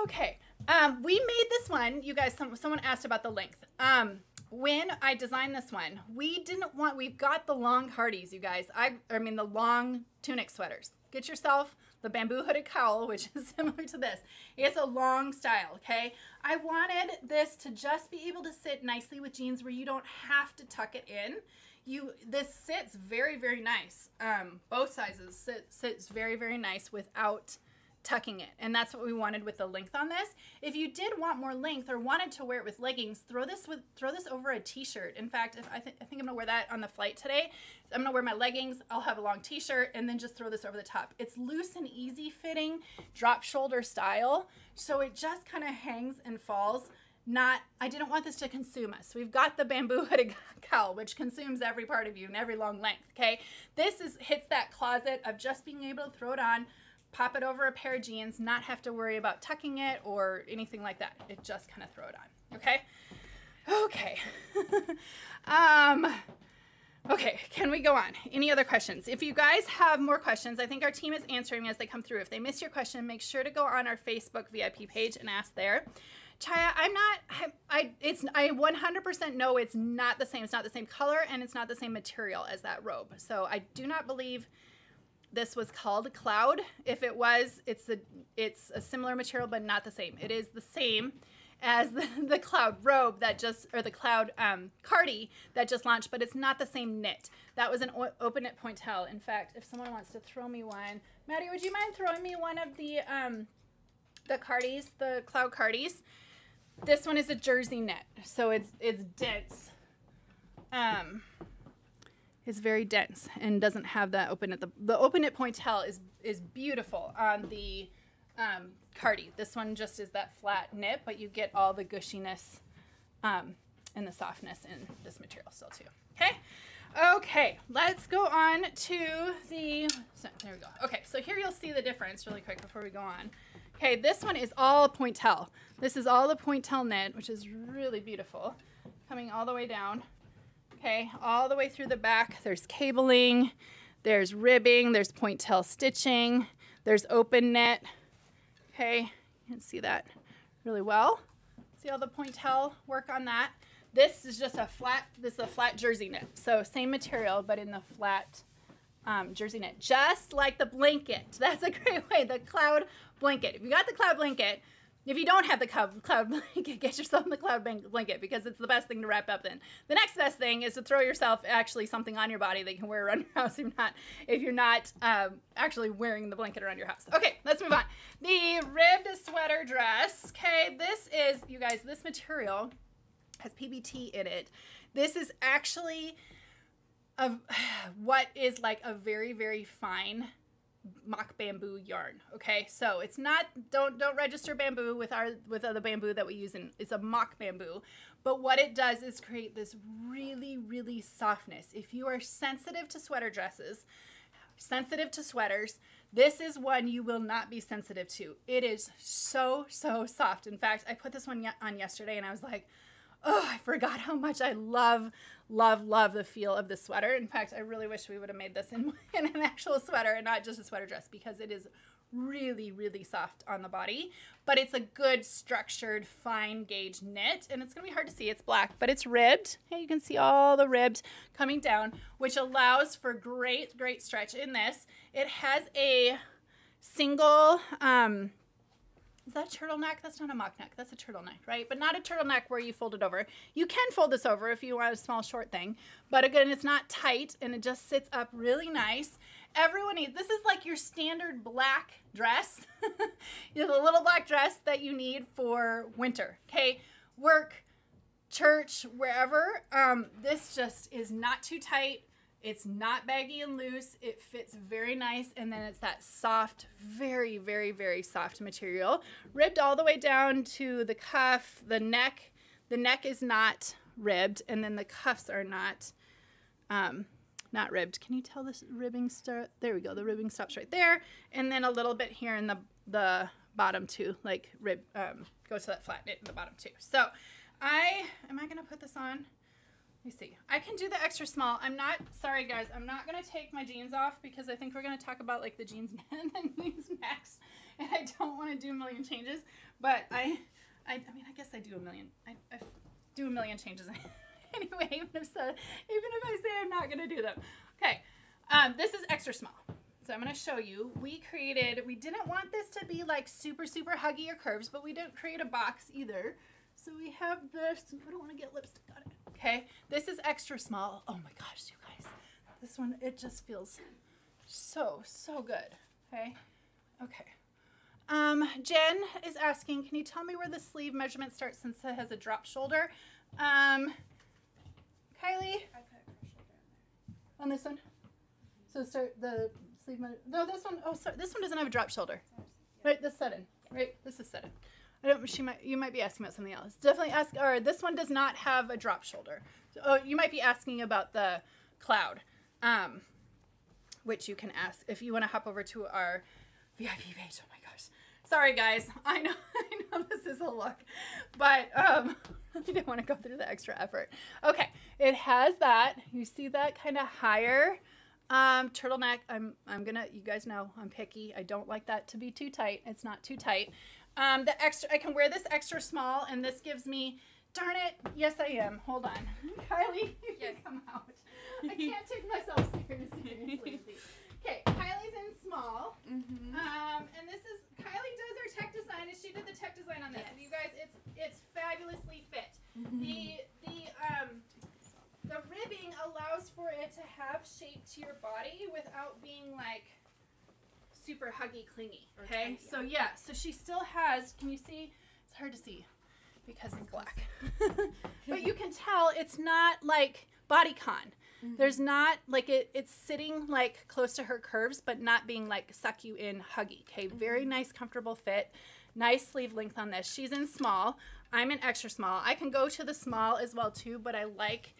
Okay. Um, we made this one. You guys, some, someone asked about the length. Um, when I designed this one, we didn't want, we've got the long Cardis, you guys. I, I mean, the long tunic sweaters. Get yourself the bamboo hooded cowl, which is similar to this. It's a long style, okay? I wanted this to just be able to sit nicely with jeans where you don't have to tuck it in. You, this sits very, very nice. Um, both sizes sit, sits very, very nice without tucking it. And that's what we wanted with the length on this. If you did want more length or wanted to wear it with leggings, throw this with throw this over a t-shirt. In fact, if I, th I think I'm gonna wear that on the flight today. I'm gonna wear my leggings, I'll have a long t-shirt and then just throw this over the top. It's loose and easy fitting, drop shoulder style. So it just kind of hangs and falls not I didn't want this to consume us. We've got the bamboo hooded cowl, which consumes every part of you and every long length. Okay, this is hits that closet of just being able to throw it on, pop it over a pair of jeans, not have to worry about tucking it or anything like that. It just kind of throw it on, okay? Okay. um, okay, can we go on? Any other questions? If you guys have more questions, I think our team is answering as they come through. If they miss your question, make sure to go on our Facebook VIP page and ask there. Chaya, I'm not. I, I it's I 100% know it's not the same. It's not the same color and it's not the same material as that robe. So I do not believe this was called cloud. If it was, it's a it's a similar material but not the same. It is the same as the, the cloud robe that just or the cloud um, cardi that just launched, but it's not the same knit. That was an open knit pointelle. In fact, if someone wants to throw me one, Maddie, would you mind throwing me one of the um, the cardis, the cloud cardis? This one is a jersey knit, so it's it's dense. Um, it's very dense and doesn't have that open at The, the open at pointelle is is beautiful on the um, cardi. This one just is that flat knit, but you get all the gushiness um, and the softness in this material still too. Okay. Okay, let's go on to the, so, there we go. Okay, so here you'll see the difference really quick before we go on. Okay, this one is all pointelle. This is all the pointelle knit, which is really beautiful. Coming all the way down. Okay, all the way through the back. There's cabling, there's ribbing, there's pointelle stitching, there's open knit. Okay, you can see that really well. See all the pointelle work on that. This is just a flat, this is a flat jersey knit. So same material, but in the flat um, jersey knit, just like the blanket. That's a great way, the cloud blanket. If you got the cloud blanket, if you don't have the cloud, cloud blanket, get yourself the cloud blanket because it's the best thing to wrap up in. The next best thing is to throw yourself actually something on your body that you can wear around your house if you're not, if you're not um, actually wearing the blanket around your house. Okay, let's move on. The ribbed sweater dress. Okay, this is, you guys, this material has PBT in it. This is actually of what is like a very, very fine mock bamboo yarn okay? So it's not don't don't register bamboo with our with other bamboo that we use in it's a mock bamboo. But what it does is create this really really softness. If you are sensitive to sweater dresses sensitive to sweaters this is one you will not be sensitive to. It is so so soft. In fact i put this one on yesterday and i was like oh i forgot how much i love love, love the feel of the sweater. In fact, I really wish we would have made this in, in an actual sweater and not just a sweater dress because it is really, really soft on the body. But it's a good structured, fine gauge knit. And it's going to be hard to see. It's black, but it's ribbed. Hey, you can see all the ribs coming down, which allows for great, great stretch in this. It has a single um, is that a turtleneck? That's not a mock neck. That's a turtleneck, right? But not a turtleneck where you fold it over. You can fold this over if you want a small short thing. But again, it's not tight and it just sits up really nice. Everyone needs, this is like your standard black dress. you have a little black dress that you need for winter, okay? Work, church, wherever. Um, this just is not too tight it's not baggy and loose. It fits very nice. And then it's that soft, very, very, very soft material. Ribbed all the way down to the cuff, the neck. The neck is not ribbed. And then the cuffs are not, um, not ribbed. Can you tell this ribbing start? There we go. The ribbing stops right there. And then a little bit here in the, the bottom too, like rib, um, goes to that flat knit in the bottom too. So I, am I going to put this on? Me see. I can do the extra small. I'm not, sorry guys, I'm not going to take my jeans off because I think we're going to talk about like the jeans and the jeans next. And I don't want to do a million changes, but I, I, I mean, I guess I do a million, I, I do a million changes anyway, even if, so, even if I say I'm not going to do them. Okay, um, this is extra small. So I'm going to show you. We created, we didn't want this to be like super, super huggy or curves, but we didn't create a box either. So we have this, I don't want to get lipstick on it. Okay, this is extra small. Oh my gosh, you guys. This one, it just feels so, so good. Okay, okay. Um, Jen is asking, can you tell me where the sleeve measurement starts since it has a drop shoulder? Um, Kylie? On this one? So start the sleeve measure. No, this one, oh, sorry, this one doesn't have a drop shoulder. Right, this set in, Right, this is sudden. I don't. She might. You might be asking about something else. Definitely ask. Or this one does not have a drop shoulder. So, oh, you might be asking about the cloud, um, which you can ask if you want to hop over to our VIP page. Oh my gosh. Sorry guys. I know. I know this is a look, but um, didn't want to go through the extra effort. Okay. It has that. You see that kind of higher. Um, turtleneck, I'm, I'm gonna, you guys know I'm picky. I don't like that to be too tight. It's not too tight. Um, the extra, I can wear this extra small, and this gives me. Darn it! Yes, I am. Hold on, Kylie. You can come out. I can't take myself seriously. Okay, Kylie's in small. Mm-hmm. Um, and this is Kylie does our tech design, and she did the tech design on this. And you guys, it's it's fabulously fit. The the um the ribbing allows for it to have shape to your body without being like super huggy clingy. Okay, tight, so yeah, so she still has. Can you see? It's hard to see because it's black, but you can tell it's not like bodycon. Mm-hmm. There's not like it. It's sitting like close to her curves, but not being like suck you in huggy. Okay, mm-hmm. very nice, comfortable fit. Nice sleeve length on this. She's in small. I'm in extra small. I can go to the small as well too, but I like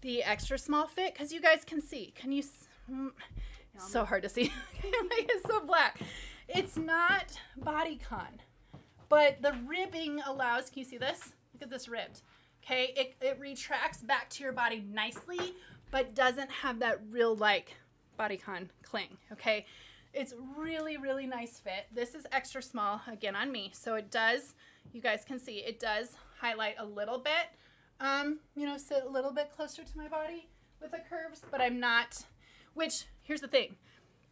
the extra small fit because you guys can see. Can you? Mm, so hard to see. it's so black. It's not bodycon, but the ribbing allows. Can you see this? Look at this ribbed. Okay, it, it retracts back to your body nicely, but doesn't have that real like bodycon cling. Okay, it's really really nice fit. This is extra small again on me, so it does. You guys can see it does highlight a little bit. Um, you know, sit a little bit closer to my body with the curves, but I'm not. Which here's the thing.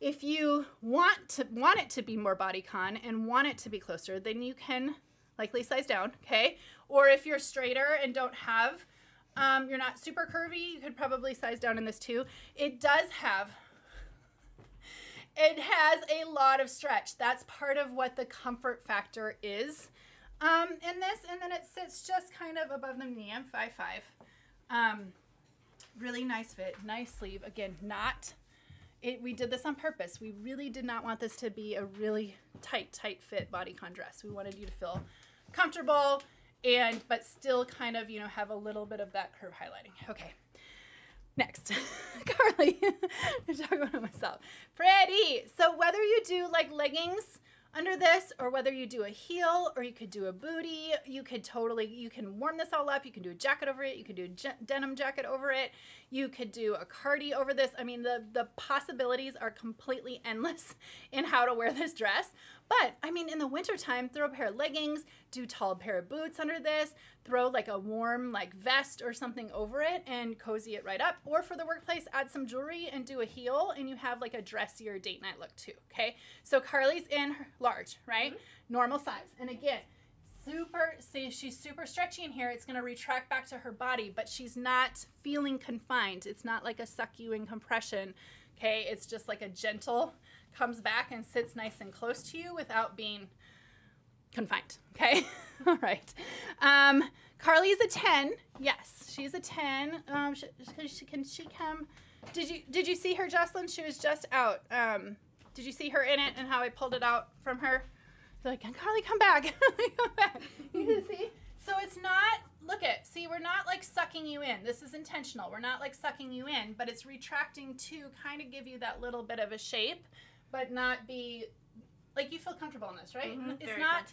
If you want to want it to be more bodycon and want it to be closer, then you can likely size down, okay? Or if you're straighter and don't have, um, you're not super curvy, you could probably size down in this too. It does have, it has a lot of stretch. That's part of what the comfort factor is um, in this. And then it sits just kind of above the knee. I'm 5'5". Um, really nice fit, nice sleeve. Again, not it, we did this on purpose. We really did not want this to be a really tight, tight fit bodycon dress. We wanted you to feel comfortable and but still kind of, you know, have a little bit of that curve highlighting. Okay. Next, Carly, I'm talking about myself. Pretty. So whether you do like leggings under this or whether you do a heel or you could do a booty, you could totally, you can warm this all up. You can do a jacket over it. You could do a denim jacket over it. You could do a cardi over this. I mean, the, the possibilities are completely endless in how to wear this dress. But I mean, in the wintertime, throw a pair of leggings, do tall pair of boots under this, throw like a warm like vest or something over it and cozy it right up. Or for the workplace, add some jewelry and do a heel and you have like a dressier date night look too. Okay. So Carly's in large, right? Mm-hmm. Normal size. And again, super see she's super stretchy in here it's going to retract back to her body but she's not feeling confined it's not like a suck you in compression okay it's just like a gentle comes back and sits nice and close to you without being confined okay all right um carly is a 10 yes she's a 10 um she, she, can she come did you did you see her jocelyn she was just out um did you see her in it and how i pulled it out from her like, Carly, come back. come back. You see? So it's not, look at, see, we're not like sucking you in. This is intentional. We're not like sucking you in, but it's retracting to kind of give you that little bit of a shape, but not be, like you feel comfortable in this, right? Mhm, It's very not,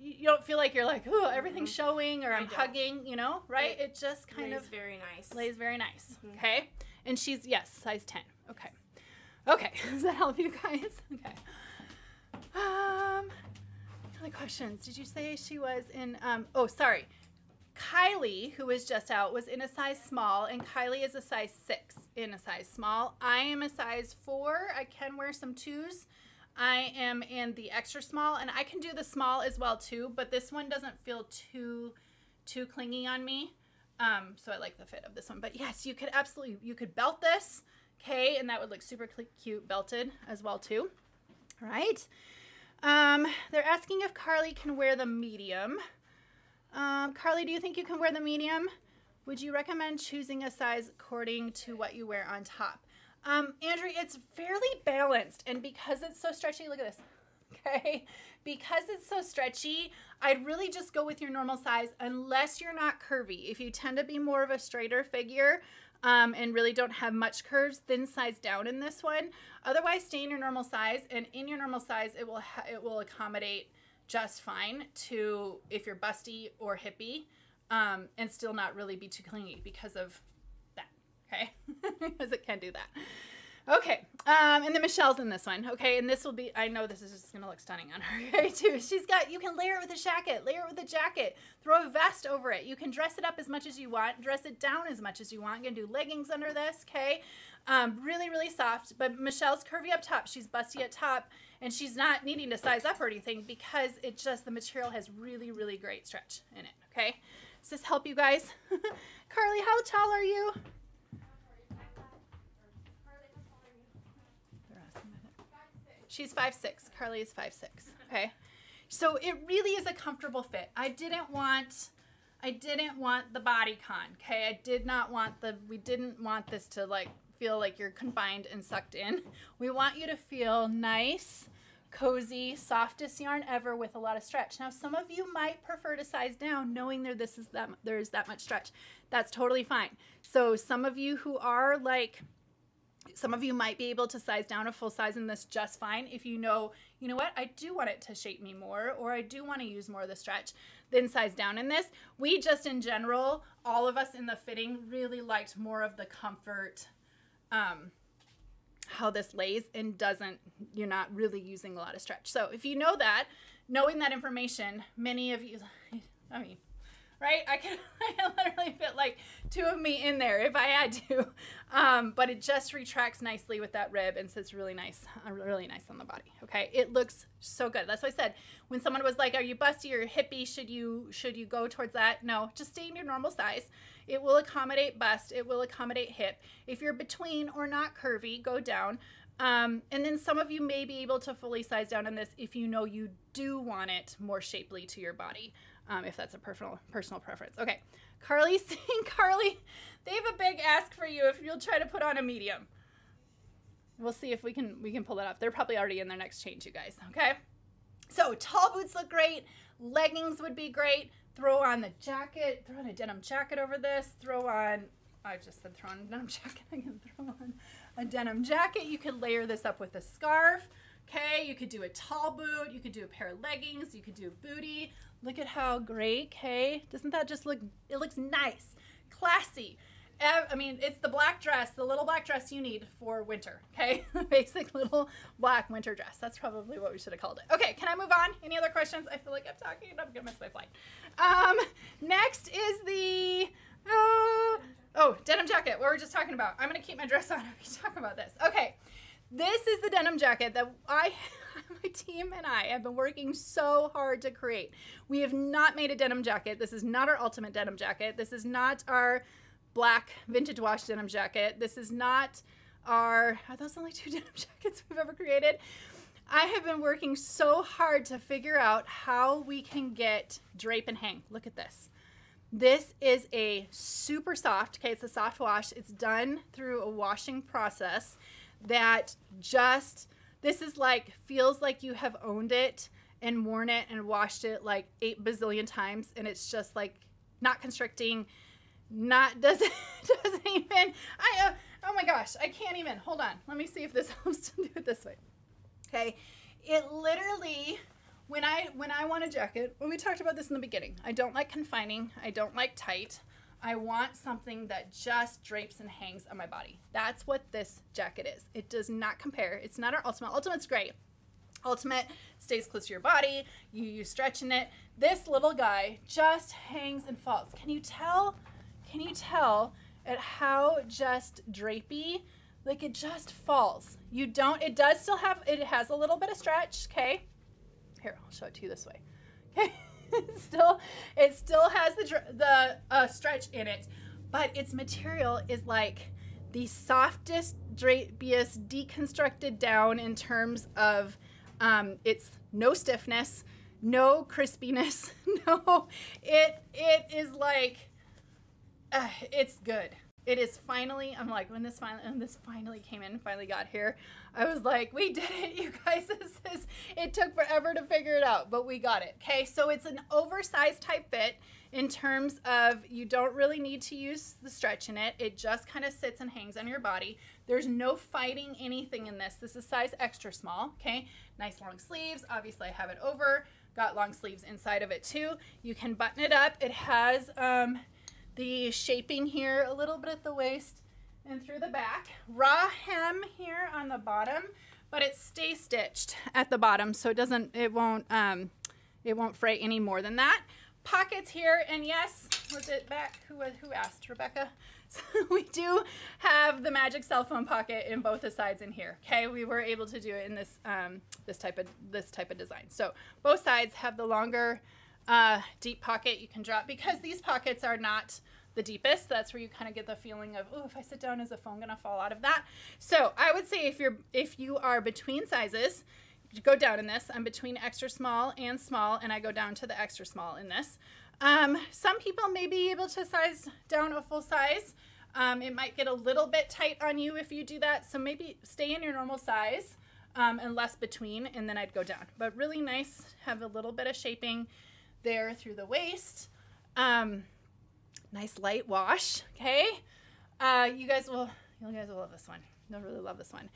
you don't feel like you're like, oh, everything's showing or I'm hugging, you know, right? It It, just kind Lays of very nice. lays very nice. Mhm. Okay. And she's, yes, size 10. Okay. Okay. Does that help you guys? Okay. Um, other questions. Did you say she was in, um, oh, sorry. Kylie, who was just out, was in a size small, and Kylie is a size six in a size small. I am a size four. I can wear some twos. I am in the extra small, and I can do the small as well too, but this one doesn't feel too too clingy on me. Um, so I like the fit of this one. But yes, you could absolutely you could belt this, okay, and that would look super cute belted as well too. All right. Um, they're asking if Carly can wear the medium. Um, Carly, do you think you can wear the medium? Would you recommend choosing a size according to what you wear on top? Um, Andrew, it's fairly balanced, and because it's so stretchy, look at this. Okay, because it's so stretchy, I'd really just go with your normal size unless you're not curvy. If you tend to be more of a straighter figure um, and really don't have much curves, then size down in this one. Otherwise, stay in your normal size, and in your normal size, it will it will accommodate just fine to if you're busty or hippie, um, and still not really be too clingy because of that. Okay, because it can do that. Okay, um, and then Michelle's in this one. Okay, and this will be, I know this is just gonna look stunning on her, okay, too. She's got, you can layer it with a jacket, layer it with a jacket, throw a vest over it. You can dress it up as much as you want, dress it down as much as you want. You can do leggings under this, okay? Um, really, really soft, but Michelle's curvy up top. She's busty at top, and she's not needing to size up or anything because it just, the material has really, really great stretch in it, okay? Does this help you guys? Carly, how tall are you? She's five six. Carly is five six. Okay. So it really is a comfortable fit. I didn't want I didn't want the body con, Okay. I did not want the we didn't want this to like feel like you're confined and sucked in. We want you to feel nice, cozy, softest yarn ever with a lot of stretch. Now some of you might prefer to size down knowing there this is that there's that much stretch. That's totally fine. So some of you who are like some of you might be able to size down a full size in this just fine if you know, you know what, I do want it to shape me more or I do want to use more of the stretch, then size down in this. We just in general, all of us in the fitting really liked more of the comfort, um, how this lays and doesn't, you're not really using a lot of stretch. So if you know that, knowing that information, many of you, I mean, right? I can, I literally fit like two of me in there if I had to. Um, but it just retracts nicely with that rib and sits really nice, uh, really nice on the body. Okay, it looks so good. That's why I said when someone was like, "Are you busty or hippie? Should you should you go towards that?" No, just stay in your normal size. It will accommodate bust. It will accommodate hip. If you're between or not curvy, go down. Um, and then some of you may be able to fully size down in this if you know you do want it more shapely to your body um, if that's a personal personal preference. Okay, Carly saying Carly, they have a big ask for you if you'll try to put on a medium. We'll see if we can we can pull that off. They're probably already in their next change, you guys. Okay, so tall boots look great. Leggings would be great. Throw on the jacket. Throw on a denim jacket over this. Throw on. I just said throw on a denim jacket. I can throw on a denim jacket. You could layer this up with a scarf. Okay, you could do a tall boot, you could do a pair of leggings, you could do a booty. Look at how great, okay? Doesn't that just look, it looks nice, classy. I mean, it's the black dress, the little black dress you need for winter, okay? Basic little black winter dress. That's probably what we should have called it. Okay, can I move on? Any other questions? I feel like I'm talking and I'm gonna miss my flight. Um, next is the, uh, oh, denim jacket, what we are just talking about. I'm gonna keep my dress on and we talk about this. Okay, this is the denim jacket that I, my team and I have been working so hard to create. We have not made a denim jacket. This is not our ultimate denim jacket. This is not our black vintage wash denim jacket. This is not our, are those only two denim jackets we've ever created? I have been working so hard to figure out how we can get drape and hang. Look at this. This is a super soft, okay, it's a soft wash. It's done through a washing process that just this is like feels like you have owned it and worn it and washed it like eight bazillion times and it's just like not constricting not doesn't doesn't even i uh, oh my gosh i can't even hold on let me see if this helps to do it this way okay it literally when i when i want a jacket when we talked about this in the beginning i don't like confining i don't like tight I want something that just drapes and hangs on my body. That's what this jacket is. It does not compare. It's not our Ultimate. Ultimate's great. Ultimate stays close to your body. You you stretch in it. This little guy just hangs and falls. Can you tell? Can you tell at how just drapey? Like it just falls. You don't, it does still have, it has a little bit of stretch, okay? Here, I'll show it to you this way. Okay. still it still has the the uh, stretch in it, but its material is like the softest, drapiest, deconstructed down in terms of um, it's no stiffness, no crispiness, no. It it is like uh, it's good. It is finally i'm like when this finally when this finally came in finally got here i was like we did it you guys this is it took forever to figure it out but we got it. Okay so it's an oversized type fit in terms of you don't really need to use the stretch in it. It just kind of sits and hangs on your body. There's no fighting anything in this. This is size extra small okay? Nice long sleeves obviously i have it over got long sleeves inside of it too. You can button it up. It has um the shaping here a little bit at the waist and through the back. Raw hem here on the bottom, but it's stay stitched at the bottom, so it doesn't, it won't, um, it won't fray any more than that. Pockets here, and yes, was it back? Who was who asked? Rebecca. So we do have the magic cell phone pocket in both the sides in here. Okay, we were able to do it in this um, this type of this type of design. So both sides have the longer uh, deep pocket you can drop because these pockets are not the deepest. That's where you kind of get the feeling of, oh, if I sit down, is the phone gonna fall out of that? So I would say if you're if you are between sizes, go down in this. I'm between extra small and small, and I go down to the extra small in this. Um, some people may be able to size down a full size. Um, it might get a little bit tight on you if you do that, so maybe stay in your normal size um, and less between, and then I'd go down. But really nice, have a little bit of shaping there through the waist. Um, nice light wash, okay? Uh, you guys will, you guys will love this one. You'll really love this one.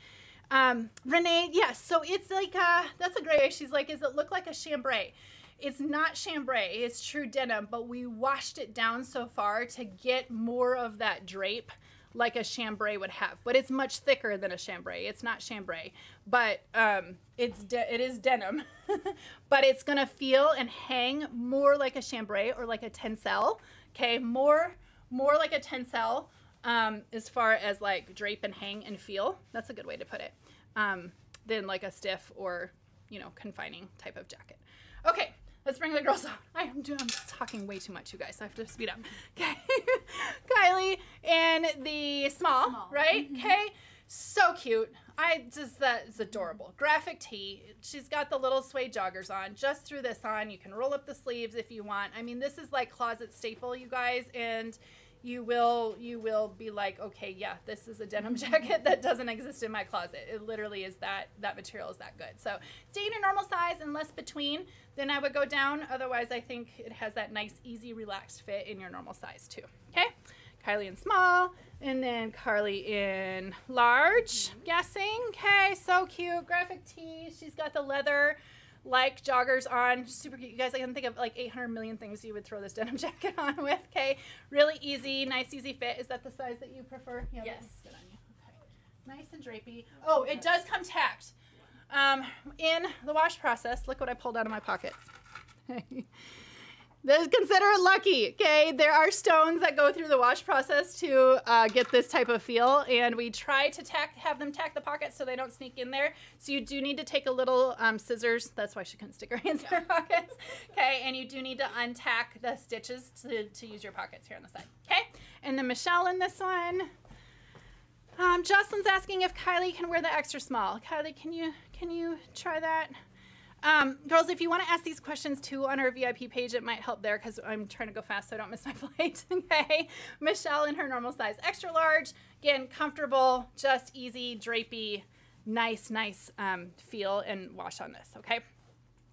Um, Renee, yes, so it's like, uh, that's a gray. She's like, does it look like a chambray? It's not chambray, it's true denim, but we washed it down so far to get more of that drape like a chambray would have. But it's much thicker than a chambray. It's not chambray, but um, it's it is denim. but it's gonna feel and hang more like a chambray or like a tencel. Okay, more more like a tencel um, as far as like drape and hang and feel. That's a good way to put it. Um, than like a stiff or you know confining type of jacket. Okay, Let's bring the girls out. I am doing, I'm talking way too much, you guys. I have to speed up. Okay. Kylie in the small, small. right? Mm-hmm. Okay. So cute. I just, that is adorable. Graphic tee. She's got the little suede joggers on. Just threw this on. You can roll up the sleeves if you want. I mean, this is like closet staple, you guys. And you will you will be like okay yeah this is a denim mm-hmm. jacket that doesn't exist in my closet. It literally is that that material is that good. So stay in your normal size and less between then i would go down. Otherwise i think it has that nice easy relaxed fit in your normal size too. Okay? Kylie in small and then carly in large. Mm-hmm. Guessing? Okay so cute. Graphic tee she's got the leather like joggers on. Super cute. You guys, I can think of like 800 million things you would throw this denim jacket on with. Okay. Really easy, nice, easy fit. Is that the size that you prefer? Yeah, yes. Good on you. Okay. Nice and drapey. Oh, it does come tacked. Um, in the wash process, look what I pulled out of my pockets. consider it lucky. Okay, there are stones that go through the wash process to uh, get this type of feel, and we try to tack, have them tack the pockets so they don't sneak in there. So you do need to take a little um, scissors. That's why she couldn't stick her hands in her pockets. Okay, and you do need to untack the stitches to, to use your pockets here on the side. Okay, and then Michelle in this one. Um, Jocelyn's asking if Kylie can wear the extra small. Kylie, can you can you try that? Um, girls, if you want to ask these questions too on our VIP page, it might help there because I'm trying to go fast so I don't miss my flight. okay. Michelle in her normal size, extra large. Again, comfortable, just easy, drapey, nice, nice um, feel and wash on this. Okay.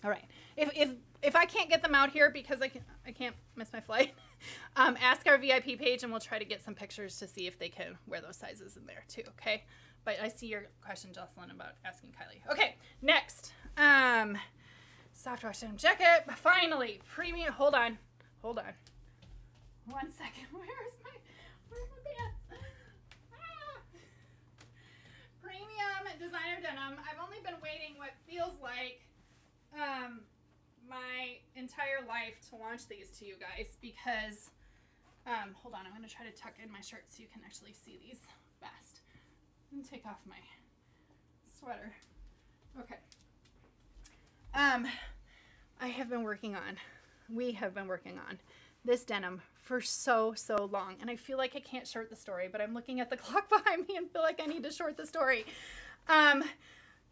All right. If, if, if I can't get them out here because I, can, I can't miss my flight, um, ask our VIP page and we'll try to get some pictures to see if they can wear those sizes in there too. Okay. But I see your question, Jocelyn, about asking Kylie. Okay, next. Um, soft wash denim jacket. Finally, premium. Hold on, hold on. One second. Where's my where's my pants? Ah. Premium designer denim. I've only been waiting what feels like um, my entire life to launch these to you guys because. Um, hold on, I'm to try to tuck in my shirt so you can actually see these best. And take off my sweater. Okay. Um, I have been working on, we have been working on this denim for so, so long. And I feel like I can't short the story, but I'm looking at the clock behind me and feel like I need to short the story. Um,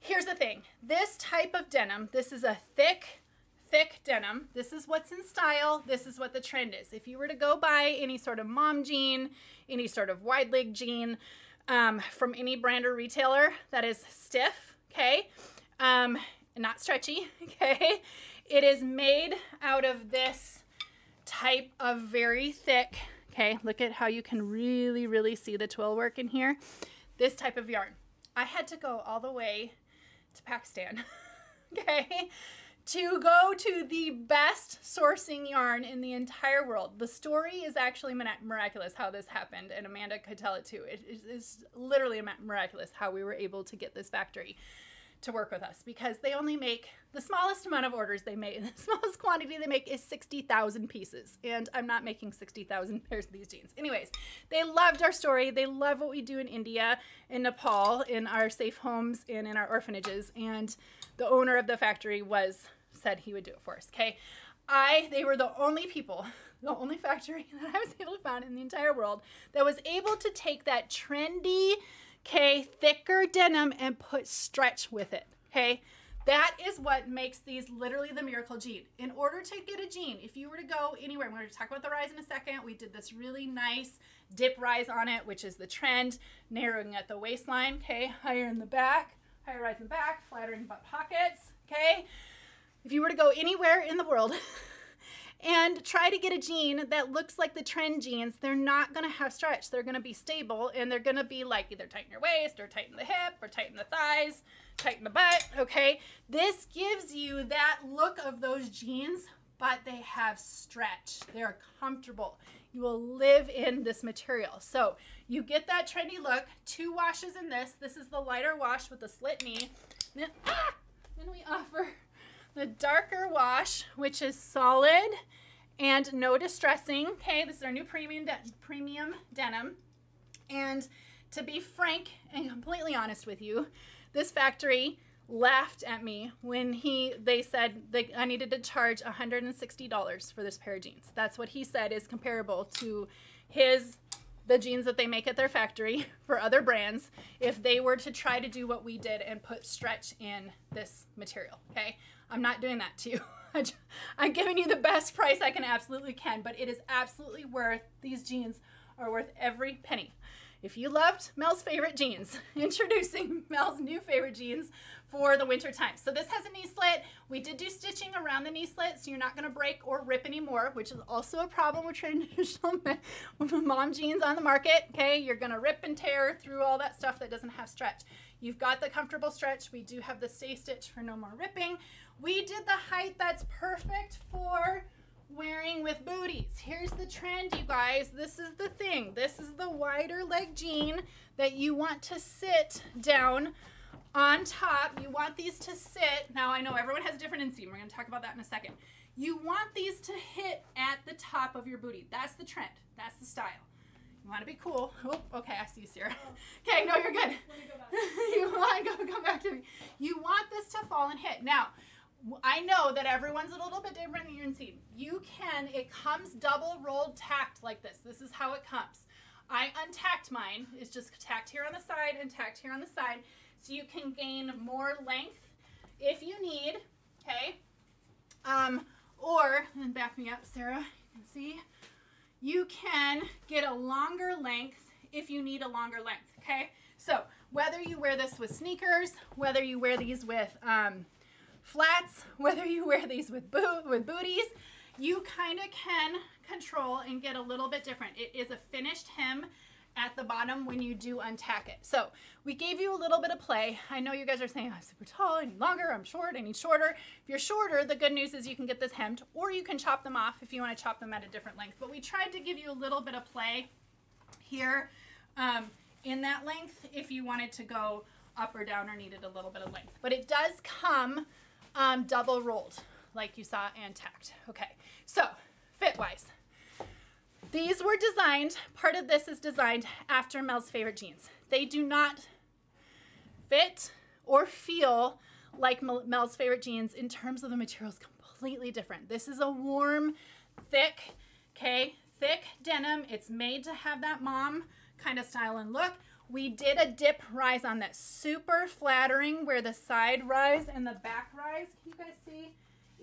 here's the thing. This type of denim, this is a thick, thick denim. This is what's in style. This is what the trend is. If you were to go buy any sort of mom jean, any sort of wide leg jean um, from any brand or retailer that is stiff, okay, um, not stretchy, okay? It is made out of this type of very thick, okay? Look at how you can really, really see the twill work in here. This type of yarn. I had to go all the way to Pakistan, okay, to go to the best sourcing yarn in the entire world. The story is actually miraculous how this happened, and Amanda could tell it too. It is literally miraculous how we were able to get this factory to work with us because they only make the smallest amount of orders they make. The smallest quantity they make is 60,000 pieces, and I'm not making 60,000 pairs of these jeans. Anyways, they loved our story. They love what we do in India, in Nepal, in our safe homes, and in our orphanages. And the owner of the factory was said he would do it for us. Okay, I they were the only people, the only factory that I was able to find in the entire world that was able to take that trendy, okay, thicker denim and put stretch with it. Okay. That is what makes these literally the miracle jean. In order to get a jean, if you were to go anywhere, I'm going to talk about the rise in a second. We did this really nice dip rise on it, which is the trend, narrowing at the waistline, okay, higher in the back, higher rise in the back, flatter in butt pockets, okay if you were to go anywhere in the world and try to get a jean that looks like the trend jeans, they're not going to have stretch. They're going to be stable and they're going to be like either tighten your waist or tighten the hip or tighten the thighs, tighten the butt, okay? This gives you that look of those jeans, but they have stretch. They're comfortable. You will live in this material. So you get that trendy look, two washes in this. This is the lighter wash with the slit knee. Then, ah, then we offer the darker wash, which is solid and no distressing. Okay, this is our new premium, de premium denim. And to be frank and completely honest with you, this factory laughed at me when he they said I needed to charge $160 for this pair of jeans. That's what he said is comparable to his the jeans that they make at their factory for other brands if they were to try to do what we did and put stretch in this material, okay? I'm not doing that to you. I'm giving you the best price I can absolutely can, but it is absolutely worth, these jeans are worth every penny. If you loved Mel's favorite jeans, introducing Mel's new favorite jeans for the winter time. So this has a knee slit. We did do stitching around the knee slit, so you're not gonna break or rip anymore, which is also a problem with traditional mom jeans on the market, okay? You're gonna rip and tear through all that stuff that doesn't have stretch. You've got the comfortable stretch. We do have the stay stitch for no more ripping. We did the height that's perfect for wearing with booties. Here's the trend, you guys. This is the thing. This is the wider leg jean that you want to sit down on top. You want these to sit. Now, I know everyone has a different inseam. We're going to talk about that in a second. You want these to hit at the top of your booty. That's the trend. That's the style. You want to be cool. Oh, okay, I see you, Sarah. Okay, no, you're good. you want to go, go back to me. You want this to fall and hit. Now, I know that everyone's a little bit different in your inseam. You can, it comes double rolled tacked like this. This is how it comes. I untacked mine. It's just tacked here on the side and tacked here on the side. So you can gain more length if you need, okay? Um, or, and back me up, Sarah, you can see, you can get a longer length if you need a longer length, okay? So whether you wear this with sneakers, whether you wear these with um, flats, whether you wear these with boot with booties, you kind of can control and get a little bit different. It is a finished hem at the bottom when you do untack it. So we gave you a little bit of play. I know you guys are saying, I'm super tall, I need longer, I'm short, I need shorter. If you're shorter, the good news is you can get this hemmed or you can chop them off if you wanna chop them at a different length. But we tried to give you a little bit of play here um, in that length if you wanted to go up or down or needed a little bit of length. But it does come um, double rolled, like you saw and tacked. Okay, so fit-wise, these were designed, part of this is designed after Mel's favorite jeans. They do not fit or feel like Mel's favorite jeans in terms of the materials completely different. This is a warm, thick, okay, thick denim. It's made to have that mom kind of style and look. We did a dip rise on that. Super flattering where the side rise and the back rise, can you guys see,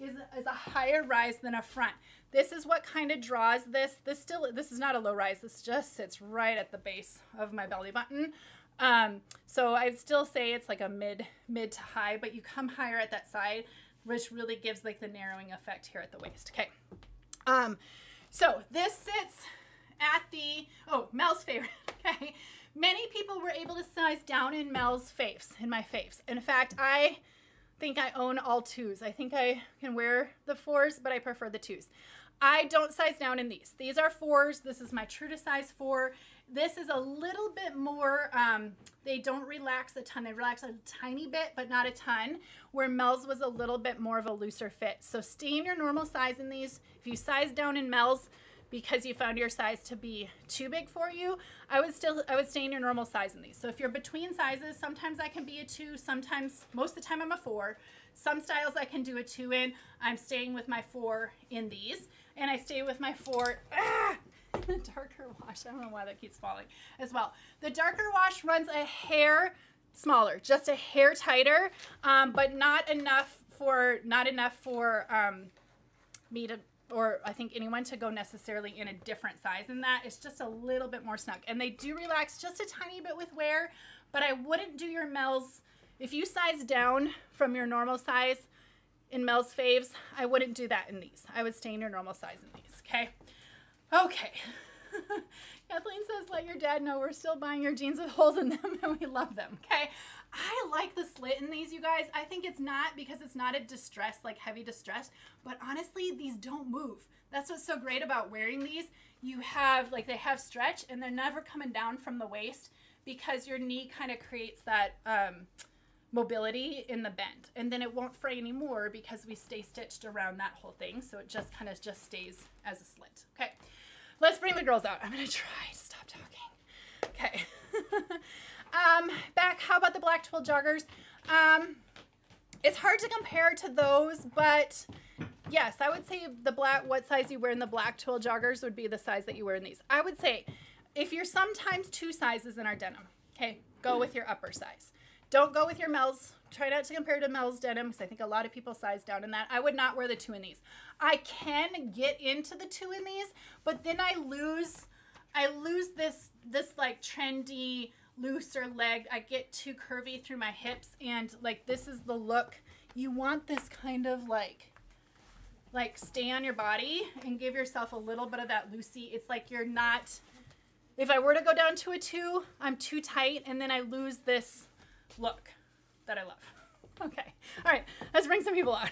is, is a higher rise than a front. This is what kind of draws this. This still, this is not a low rise. This just sits right at the base of my belly button. Um, so I'd still say it's like a mid, mid to high, but you come higher at that side, which really gives like the narrowing effect here at the waist. Okay. Um, so this sits at the, oh, Mel's favorite. Okay. Many people were able to size down in Mel's faves, in my faves. In fact, I think I own all twos. I think I can wear the fours, but I prefer the twos. I don't size down in these. These are fours. This is my true to size four. This is a little bit more, um, they don't relax a ton. They relax a tiny bit, but not a ton, where Mel's was a little bit more of a looser fit. So stay in your normal size in these. If you size down in Mel's, because you found your size to be too big for you, I would still I would stay in your normal size in these. So if you're between sizes, sometimes I can be a two, sometimes most of the time I'm a four. Some styles I can do a two in. I'm staying with my four in these, and I stay with my four. Ah! the darker wash. I don't know why that keeps falling as well. The darker wash runs a hair smaller, just a hair tighter, um, but not enough for not enough for um, me to or I think anyone to go necessarily in a different size than that. It's just a little bit more snug. And they do relax just a tiny bit with wear, but I wouldn't do your Mel's. If you size down from your normal size in Mel's Faves, I wouldn't do that in these. I would stay in your normal size in these, okay? Okay. Kathleen says, let your dad know we're still buying your jeans with holes in them and we love them, okay? I like the slit in these, you guys. I think it's not because it's not a distress, like heavy distress, but honestly, these don't move. That's what's so great about wearing these. You have, like, they have stretch and they're never coming down from the waist because your knee kind of creates that um, mobility in the bend. And then it won't fray anymore because we stay stitched around that whole thing. So it just kind of just stays as a slit. Okay, let's bring the girls out. I'm to try to stop talking. Okay. Um, back, how about the black twill joggers? Um, it's hard to compare to those, but yes, I would say the black, what size you wear in the black twill joggers would be the size that you wear in these. I would say if you're sometimes two sizes in our denim, okay, go with your upper size. Don't go with your Mel's. Try not to compare to Mel's denim because I think a lot of people size down in that. I would not wear the two in these. I can get into the two in these, but then I lose, I lose this, this like trendy, looser leg. I get too curvy through my hips and like this is the look. You want this kind of like like stay on your body and give yourself a little bit of that loosey. It's like you're not if I were to go down to a 2, I'm too tight and then I lose this look that I love. Okay. All right. Let's bring some people out.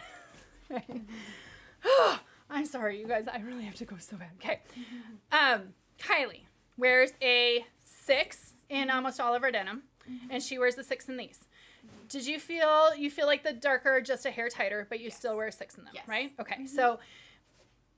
I'm sorry, you guys. I really have to go so bad. Okay. Um, Kylie wears a 6 in almost all of her denim, mm-hmm. and she wears the six in these. Did you feel you feel like the darker just a hair tighter, but you yes. still wear six in them, yes. right? Okay, mm-hmm. so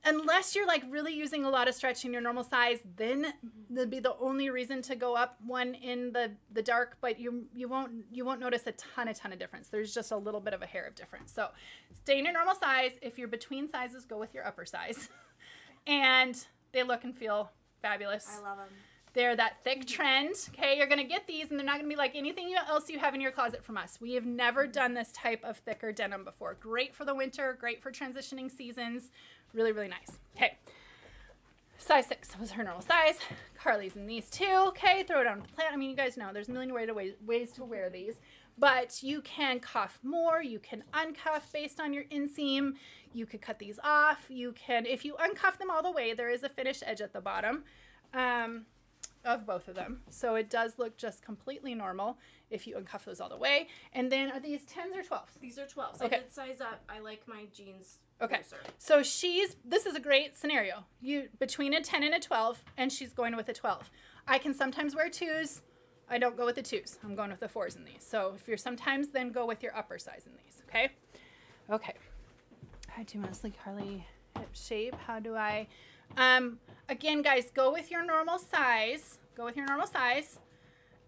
unless you're like really using a lot of stretch in your normal size, then mm-hmm. that'd be the only reason to go up one in the the dark. But you you won't you won't notice a ton a ton of difference. There's just a little bit of a hair of difference. So stay in your normal size. If you're between sizes, go with your upper size, and they look and feel fabulous. I love them. They're that thick trend. Okay, you're gonna get these, and they're not gonna be like anything else you have in your closet from us. We have never done this type of thicker denim before. Great for the winter, great for transitioning seasons. Really, really nice. Okay, size six was her normal size. Carly's in these too. Okay, throw it on the plant. I mean, you guys know there's a million ways, ways to wear these, but you can cuff more. You can uncuff based on your inseam. You could cut these off. You can, if you uncuff them all the way, there is a finished edge at the bottom. Um, of both of them. So it does look just completely normal if you uncuff those all the way. And then are these 10s or 12s? These are 12s. Okay. I did size up. I like my jeans Okay. Looser. So she's this is a great scenario. You between a 10 and a 12 and she's going with a 12. I can sometimes wear twos. I don't go with the twos. I'm going with the fours in these. So if you're sometimes then go with your upper size in these, okay? Okay. I do mostly Carly hip shape. How do I um, again, guys, go with your normal size. Go with your normal size.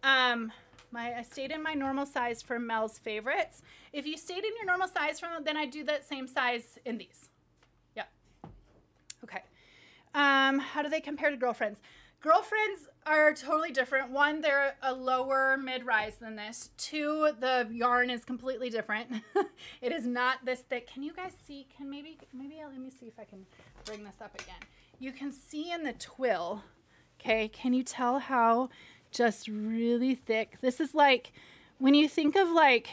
Um, my, I stayed in my normal size for Mel's favorites. If you stayed in your normal size from then I do that same size in these. Yep. Okay. Um, how do they compare to girlfriends? Girlfriends are totally different. One, they're a lower mid-rise than this. Two, the yarn is completely different. it is not this thick. Can you guys see? Can maybe, maybe let me see if I can bring this up again you can see in the twill, okay, can you tell how just really thick? This is like, when you think of like,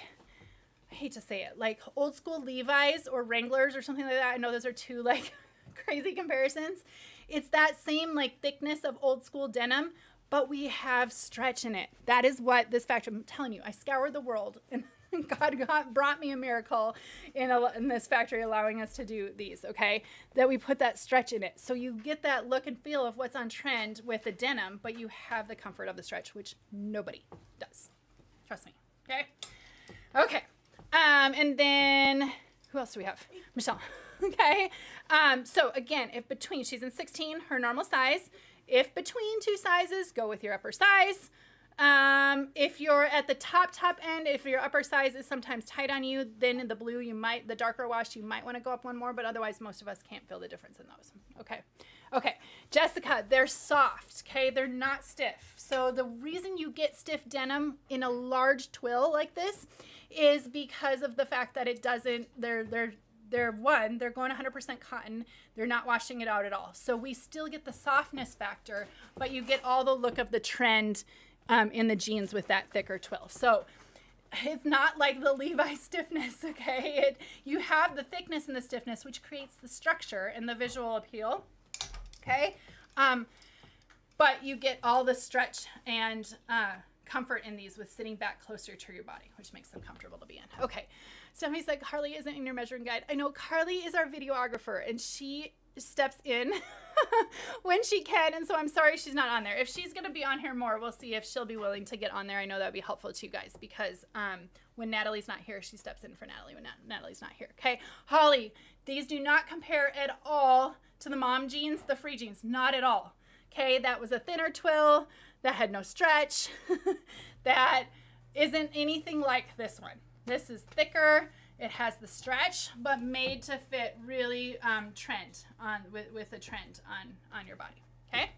I hate to say it, like old school Levi's or Wranglers or something like that. I know those are two like crazy comparisons. It's that same like thickness of old school denim, but we have stretch in it. That is what this factory, I'm telling you, I scoured the world and God got, brought me a miracle in, a, in this factory, allowing us to do these, okay? That we put that stretch in it. So you get that look and feel of what's on trend with the denim, but you have the comfort of the stretch, which nobody does. Trust me, okay? Okay. Um, and then who else do we have? Michelle. okay. Um, so again, if between, she's in 16, her normal size. If between two sizes, go with your upper size. Um, if you're at the top, top end, if your upper size is sometimes tight on you, then in the blue, you might, the darker wash, you might want to go up one more, but otherwise most of us can't feel the difference in those. Okay. Okay. Jessica, they're soft. Okay. They're not stiff. So the reason you get stiff denim in a large twill like this is because of the fact that it doesn't, they're, they're, they're one, they're going 100% cotton. They're not washing it out at all. So we still get the softness factor, but you get all the look of the trend um, in the jeans with that thicker twill. So it's not like the Levi stiffness, okay? It, you have the thickness and the stiffness, which creates the structure and the visual appeal, okay? Um, but you get all the stretch and uh, comfort in these with sitting back closer to your body, which makes them comfortable to be in. Okay, Stephanie's like, Carly isn't in your measuring guide. I know Carly is our videographer and she steps in when she can. And so I'm sorry she's not on there. If she's going to be on here more, we'll see if she'll be willing to get on there. I know that would be helpful to you guys because um, when Natalie's not here, she steps in for Natalie when Nat- Natalie's not here. Okay. Holly, these do not compare at all to the mom jeans, the free jeans. Not at all. Okay. That was a thinner twill that had no stretch. that isn't anything like this one. This is thicker. It has the stretch, but made to fit really um, trend on with, with a trend on on your body. Okay.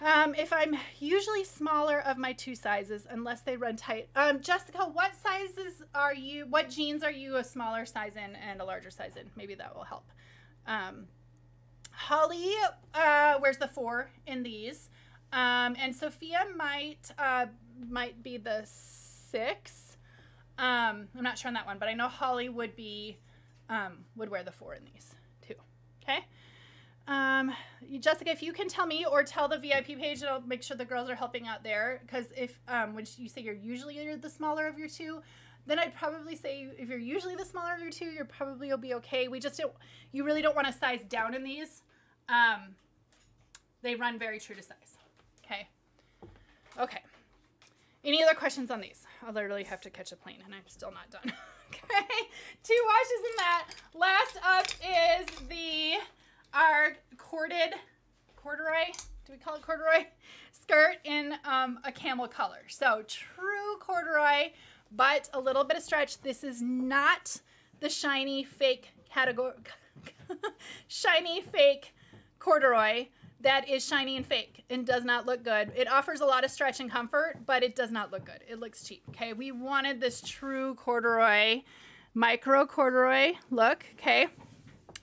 Um, if I'm usually smaller of my two sizes, unless they run tight. Um, Jessica, what sizes are you? What jeans are you a smaller size in and a larger size in? Maybe that will help. Um, Holly uh, wears the four in these, um, and Sophia might uh, might be the six. Um, I'm not sure on that one, but I know Holly would be um, would wear the four in these too. Okay. Um, Jessica, if you can tell me or tell the VIP page, I'll make sure the girls are helping out there. Because if um, when you say you're usually the smaller of your two, then I'd probably say if you're usually the smaller of your two, you're probably will be okay. We just don't. You really don't want to size down in these. Um, they run very true to size. Okay. Okay. Any other questions on these? I literally have to catch a plane and I'm still not done. okay, two washes in that. Last up is the, our corded, corduroy, do we call it corduroy? Skirt in um, a camel color. So true corduroy, but a little bit of stretch. This is not the shiny fake category, shiny fake corduroy that is shiny and fake and does not look good. It offers a lot of stretch and comfort, but it does not look good. It looks cheap. Okay, we wanted this true corduroy, micro corduroy look. Okay,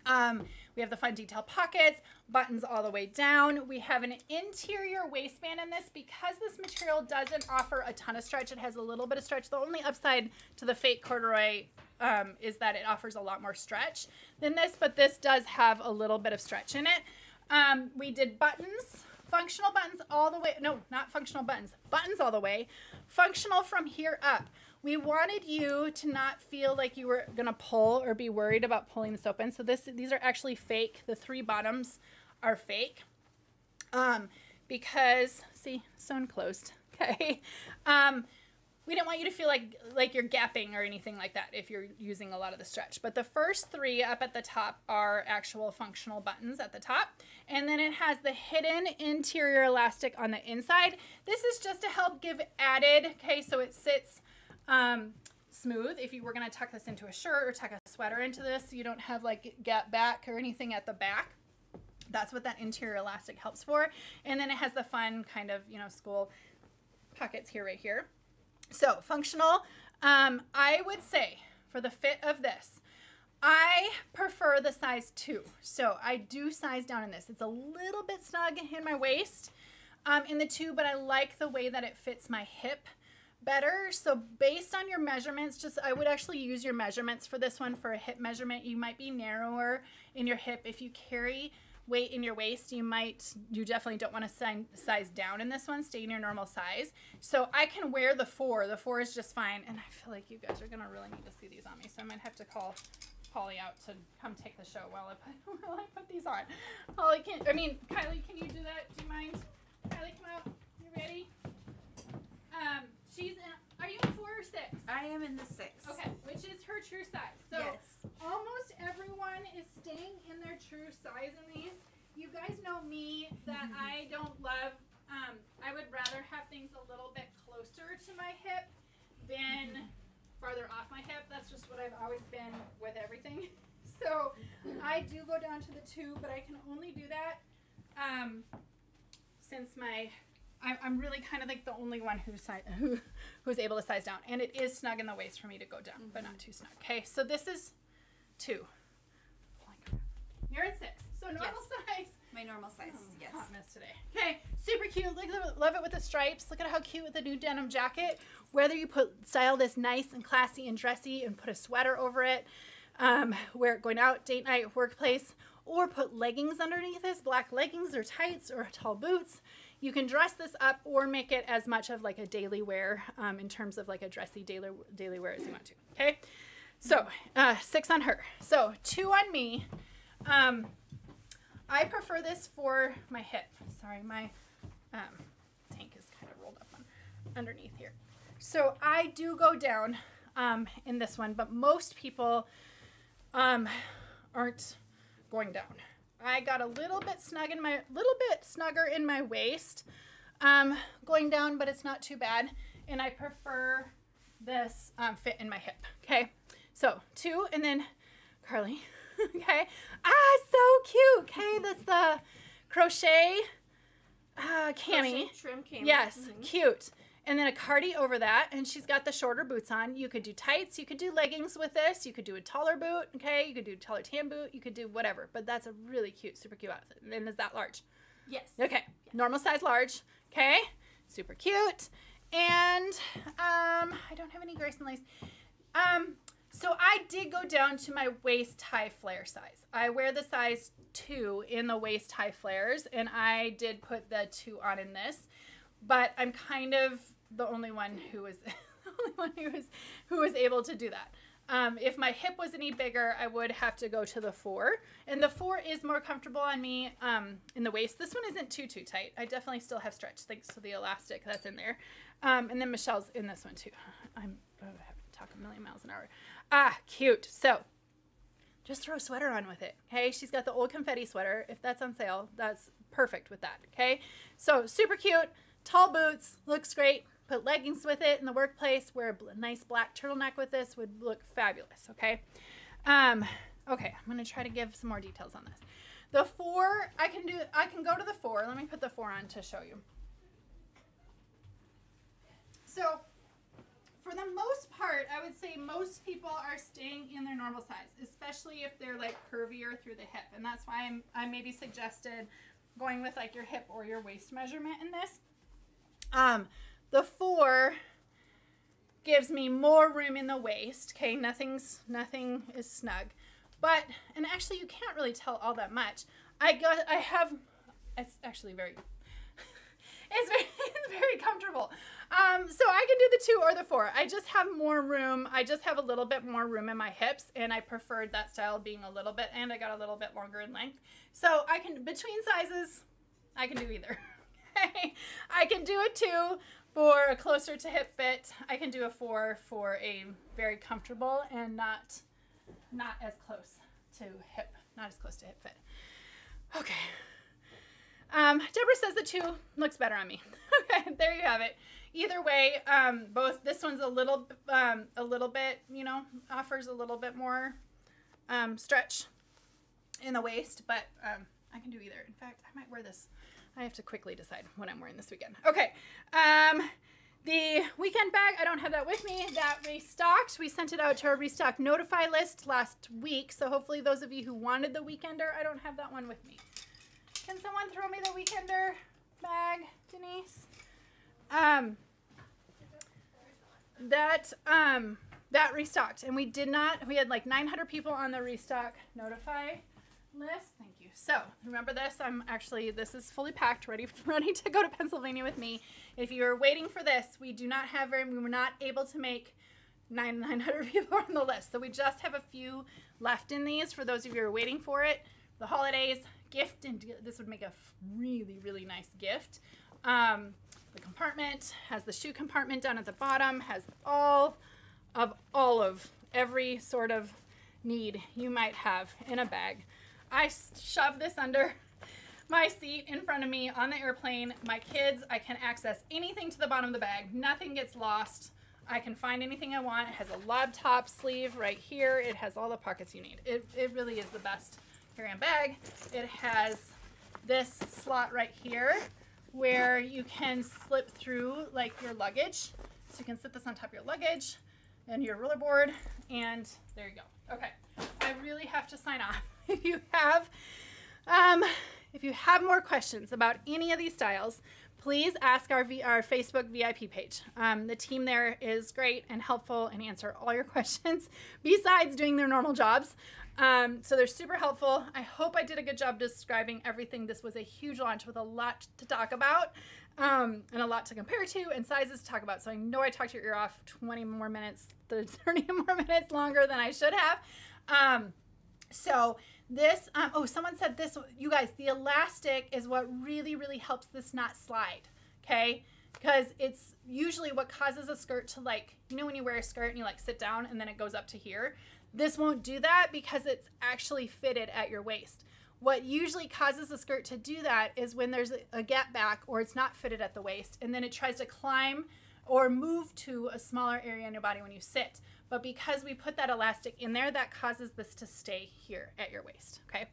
um, we have the fun detail pockets, buttons all the way down. We have an interior waistband in this because this material doesn't offer a ton of stretch. It has a little bit of stretch. The only upside to the fake corduroy um, is that it offers a lot more stretch than this, but this does have a little bit of stretch in it. Um, we did buttons, functional buttons all the way. No, not functional buttons. Buttons all the way. Functional from here up. We wanted you to not feel like you were to pull or be worried about pulling this open. So this these are actually fake. The three bottoms are fake. Um, because, see, sewn closed. Okay. Um, we didn't want you to feel like like you're gapping or anything like that if you're using a lot of the stretch. But the first three up at the top are actual functional buttons at the top. And then it has the hidden interior elastic on the inside. This is just to help give added, okay, so it sits um, smooth. If you were gonna tuck this into a shirt or tuck a sweater into this, you don't have like gap back or anything at the back. That's what that interior elastic helps for. And then it has the fun kind of, you know, school pockets here, right here. So functional, um, I would say for the fit of this, I prefer the size two. So I do size down in this. It's a little bit snug in my waist um, in the two, but I like the way that it fits my hip better. So based on your measurements, just I would actually use your measurements for this one for a hip measurement. You might be narrower in your hip if you carry weight in your waist, you might, you definitely don't want to size down in this one. Stay in your normal size. So I can wear the four. The four is just fine. And I feel like you guys are going to really need to see these on me. So I might have to call Polly out to come take the show while I put, while I put these on. Polly, can, I mean, Kylie, can you do that? Do you mind? Kylie, come out. You ready? Um, she's in, are you in four or six? I am in the six. Okay, which is her true size. So yes. almost everyone is staying in their true size in these. You guys know me that I don't love, um, I would rather have things a little bit closer to my hip than farther off my hip. That's just what I've always been with everything. So I do go down to the two, but I can only do that um, since my I'm really kind of like the only one who's who who's able to size down, and it is snug in the waist for me to go down, mm-hmm. but not too snug. Okay, so this is two. You're in six, so normal yes. size. My normal size, oh, yes. Hot mess today. Okay, super cute. Look, love it with the stripes. Look at how cute with the new denim jacket. Whether you put style this nice and classy and dressy and put a sweater over it, um, wear it going out, date night, workplace, or put leggings underneath this, black leggings or tights or tall boots. You can dress this up or make it as much of like a daily wear um, in terms of like a dressy daily, daily wear as you want to. Okay, so uh, six on her. So two on me. Um, I prefer this for my hip. Sorry, my um, tank is kind of rolled up on underneath here. So I do go down um, in this one, but most people um, aren't going down. I got a little bit snug in my, little bit snugger in my waist um, going down, but it's not too bad. And I prefer this um, fit in my hip. Okay, so two, and then Carly. okay, ah, so cute. Okay, that's the crochet uh, cami. Crochet trim cami. Yes, mm -hmm. cute and then a cardi over that and she's got the shorter boots on. You could do tights you could do leggings with this you could do a taller boot okay? You could do a taller tan boot you could do whatever but that's a really cute super cute outfit and is that large. Yes. Okay normal size large okay? Super cute and um i don't have any grace and lace. Um so i did go down to my waist high flare size. I wear the size two in the waist high flares and i did put the two on in this but i'm kind of the only one who was the only one who was who was able to do that. Um, if my hip was any bigger, I would have to go to the four. And the four is more comfortable on me um, in the waist. This one isn't too, too tight. I definitely still have stretch thanks to the elastic that's in there. Um, and then Michelle's in this one too. I'm oh, to talk a million miles an hour. Ah, cute. So just throw a sweater on with it. Okay. She's got the old confetti sweater. If that's on sale, that's perfect with that. Okay. So super cute. Tall boots. Looks great put leggings with it in the workplace, wear a nice black turtleneck with this would look fabulous, okay? Um, okay, I'm gonna try to give some more details on this. The four, I can do, I can go to the four. Let me put the four on to show you. So, for the most part, I would say most people are staying in their normal size, especially if they're like curvier through the hip. And that's why I'm, I maybe suggested going with like your hip or your waist measurement in this. Um, the four gives me more room in the waist. Okay, nothing's nothing is snug. But and actually you can't really tell all that much. I got I have it's actually very it's very it's very comfortable. Um, so I can do the two or the four. I just have more room. I just have a little bit more room in my hips, and I preferred that style being a little bit, and I got a little bit longer in length. So I can between sizes, I can do either. okay, I can do a two for a closer to hip fit, I can do a four for a very comfortable and not not as close to hip, not as close to hip fit. Okay. Um, Deborah says the two looks better on me. okay, there you have it. Either way, um, both this one's a little um, a little bit, you know, offers a little bit more um, stretch in the waist, but um, I can do either. In fact, I might wear this I have to quickly decide what I'm wearing this weekend. Okay. Um, the weekend bag, I don't have that with me. That restocked. We sent it out to our restock notify list last week. So hopefully those of you who wanted the weekender, I don't have that one with me. Can someone throw me the weekender bag, Denise? Um, that um, that restocked, and we did not. We had like 900 people on the restock notify list. Thank so remember this. I'm actually this is fully packed, ready ready to go to Pennsylvania with me. If you're waiting for this, we do not have very. We were not able to make nine 900 people on the list, so we just have a few left in these. For those of you who are waiting for it, the holidays gift, and this would make a really really nice gift. Um, the compartment has the shoe compartment down at the bottom. Has all of all of every sort of need you might have in a bag. I shove this under my seat in front of me on the airplane. My kids, I can access anything to the bottom of the bag. Nothing gets lost. I can find anything I want. It has a laptop sleeve right here. It has all the pockets you need. It, it really is the best carry-on bag. It has this slot right here where you can slip through like your luggage. So you can sit this on top of your luggage and your roller board and there you go. Okay, I really have to sign off. if you have um, if you have more questions about any of these styles, please ask our, v- our Facebook VIP page. Um, the team there is great and helpful and answer all your questions besides doing their normal jobs. Um, so they're super helpful. I hope I did a good job describing everything. This was a huge launch with a lot to talk about um, and a lot to compare to and sizes to talk about. So I know I talked your ear off 20 more minutes, 30 more minutes longer than I should have. Um, so this, um, oh, someone said this, you guys, the elastic is what really, really helps this not slide, okay? Because it's usually what causes a skirt to like, you know, when you wear a skirt and you like sit down and then it goes up to here. This won't do that because it's actually fitted at your waist. What usually causes a skirt to do that is when there's a gap back or it's not fitted at the waist and then it tries to climb or move to a smaller area in your body when you sit. But because we put that elastic in there, that causes this to stay here at your waist, okay?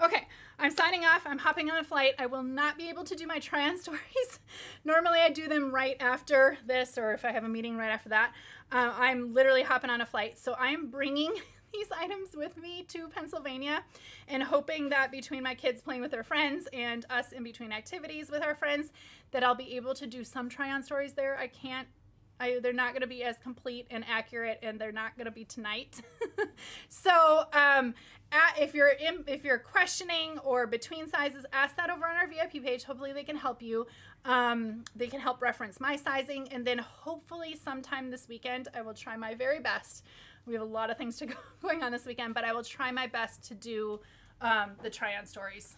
Okay, I'm signing off. I'm hopping on a flight. I will not be able to do my try-on stories. Normally I do them right after this or if I have a meeting right after that. Uh, I'm literally hopping on a flight. So I'm bringing these items with me to Pennsylvania and hoping that between my kids playing with their friends and us in between activities with our friends that I'll be able to do some try-on stories there. I can't I, they're not going to be as complete and accurate, and they're not going to be tonight. so, um, at, if you're in, if you're questioning or between sizes, ask that over on our VIP page. Hopefully, they can help you. Um, they can help reference my sizing, and then hopefully, sometime this weekend, I will try my very best. We have a lot of things to go going on this weekend, but I will try my best to do um, the try-on stories,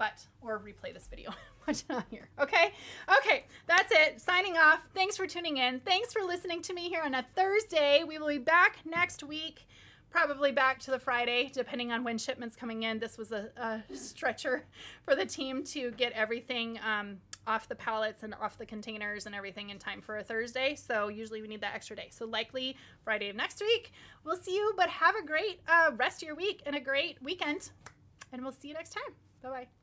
but or replay this video. watch it on here. Okay? Okay, that's it. Signing off. Thanks for tuning in. Thanks for listening to me here on a Thursday. We will be back next week. Probably back to the Friday, depending on when shipments coming in. This was a, a stretcher for the team to get everything um, off the pallets and off the containers and everything in time for a Thursday. So usually we need that extra day. So likely Friday of next week. We'll see you, but have a great uh, rest of your week and a great weekend. And we'll see you next time. Bye bye.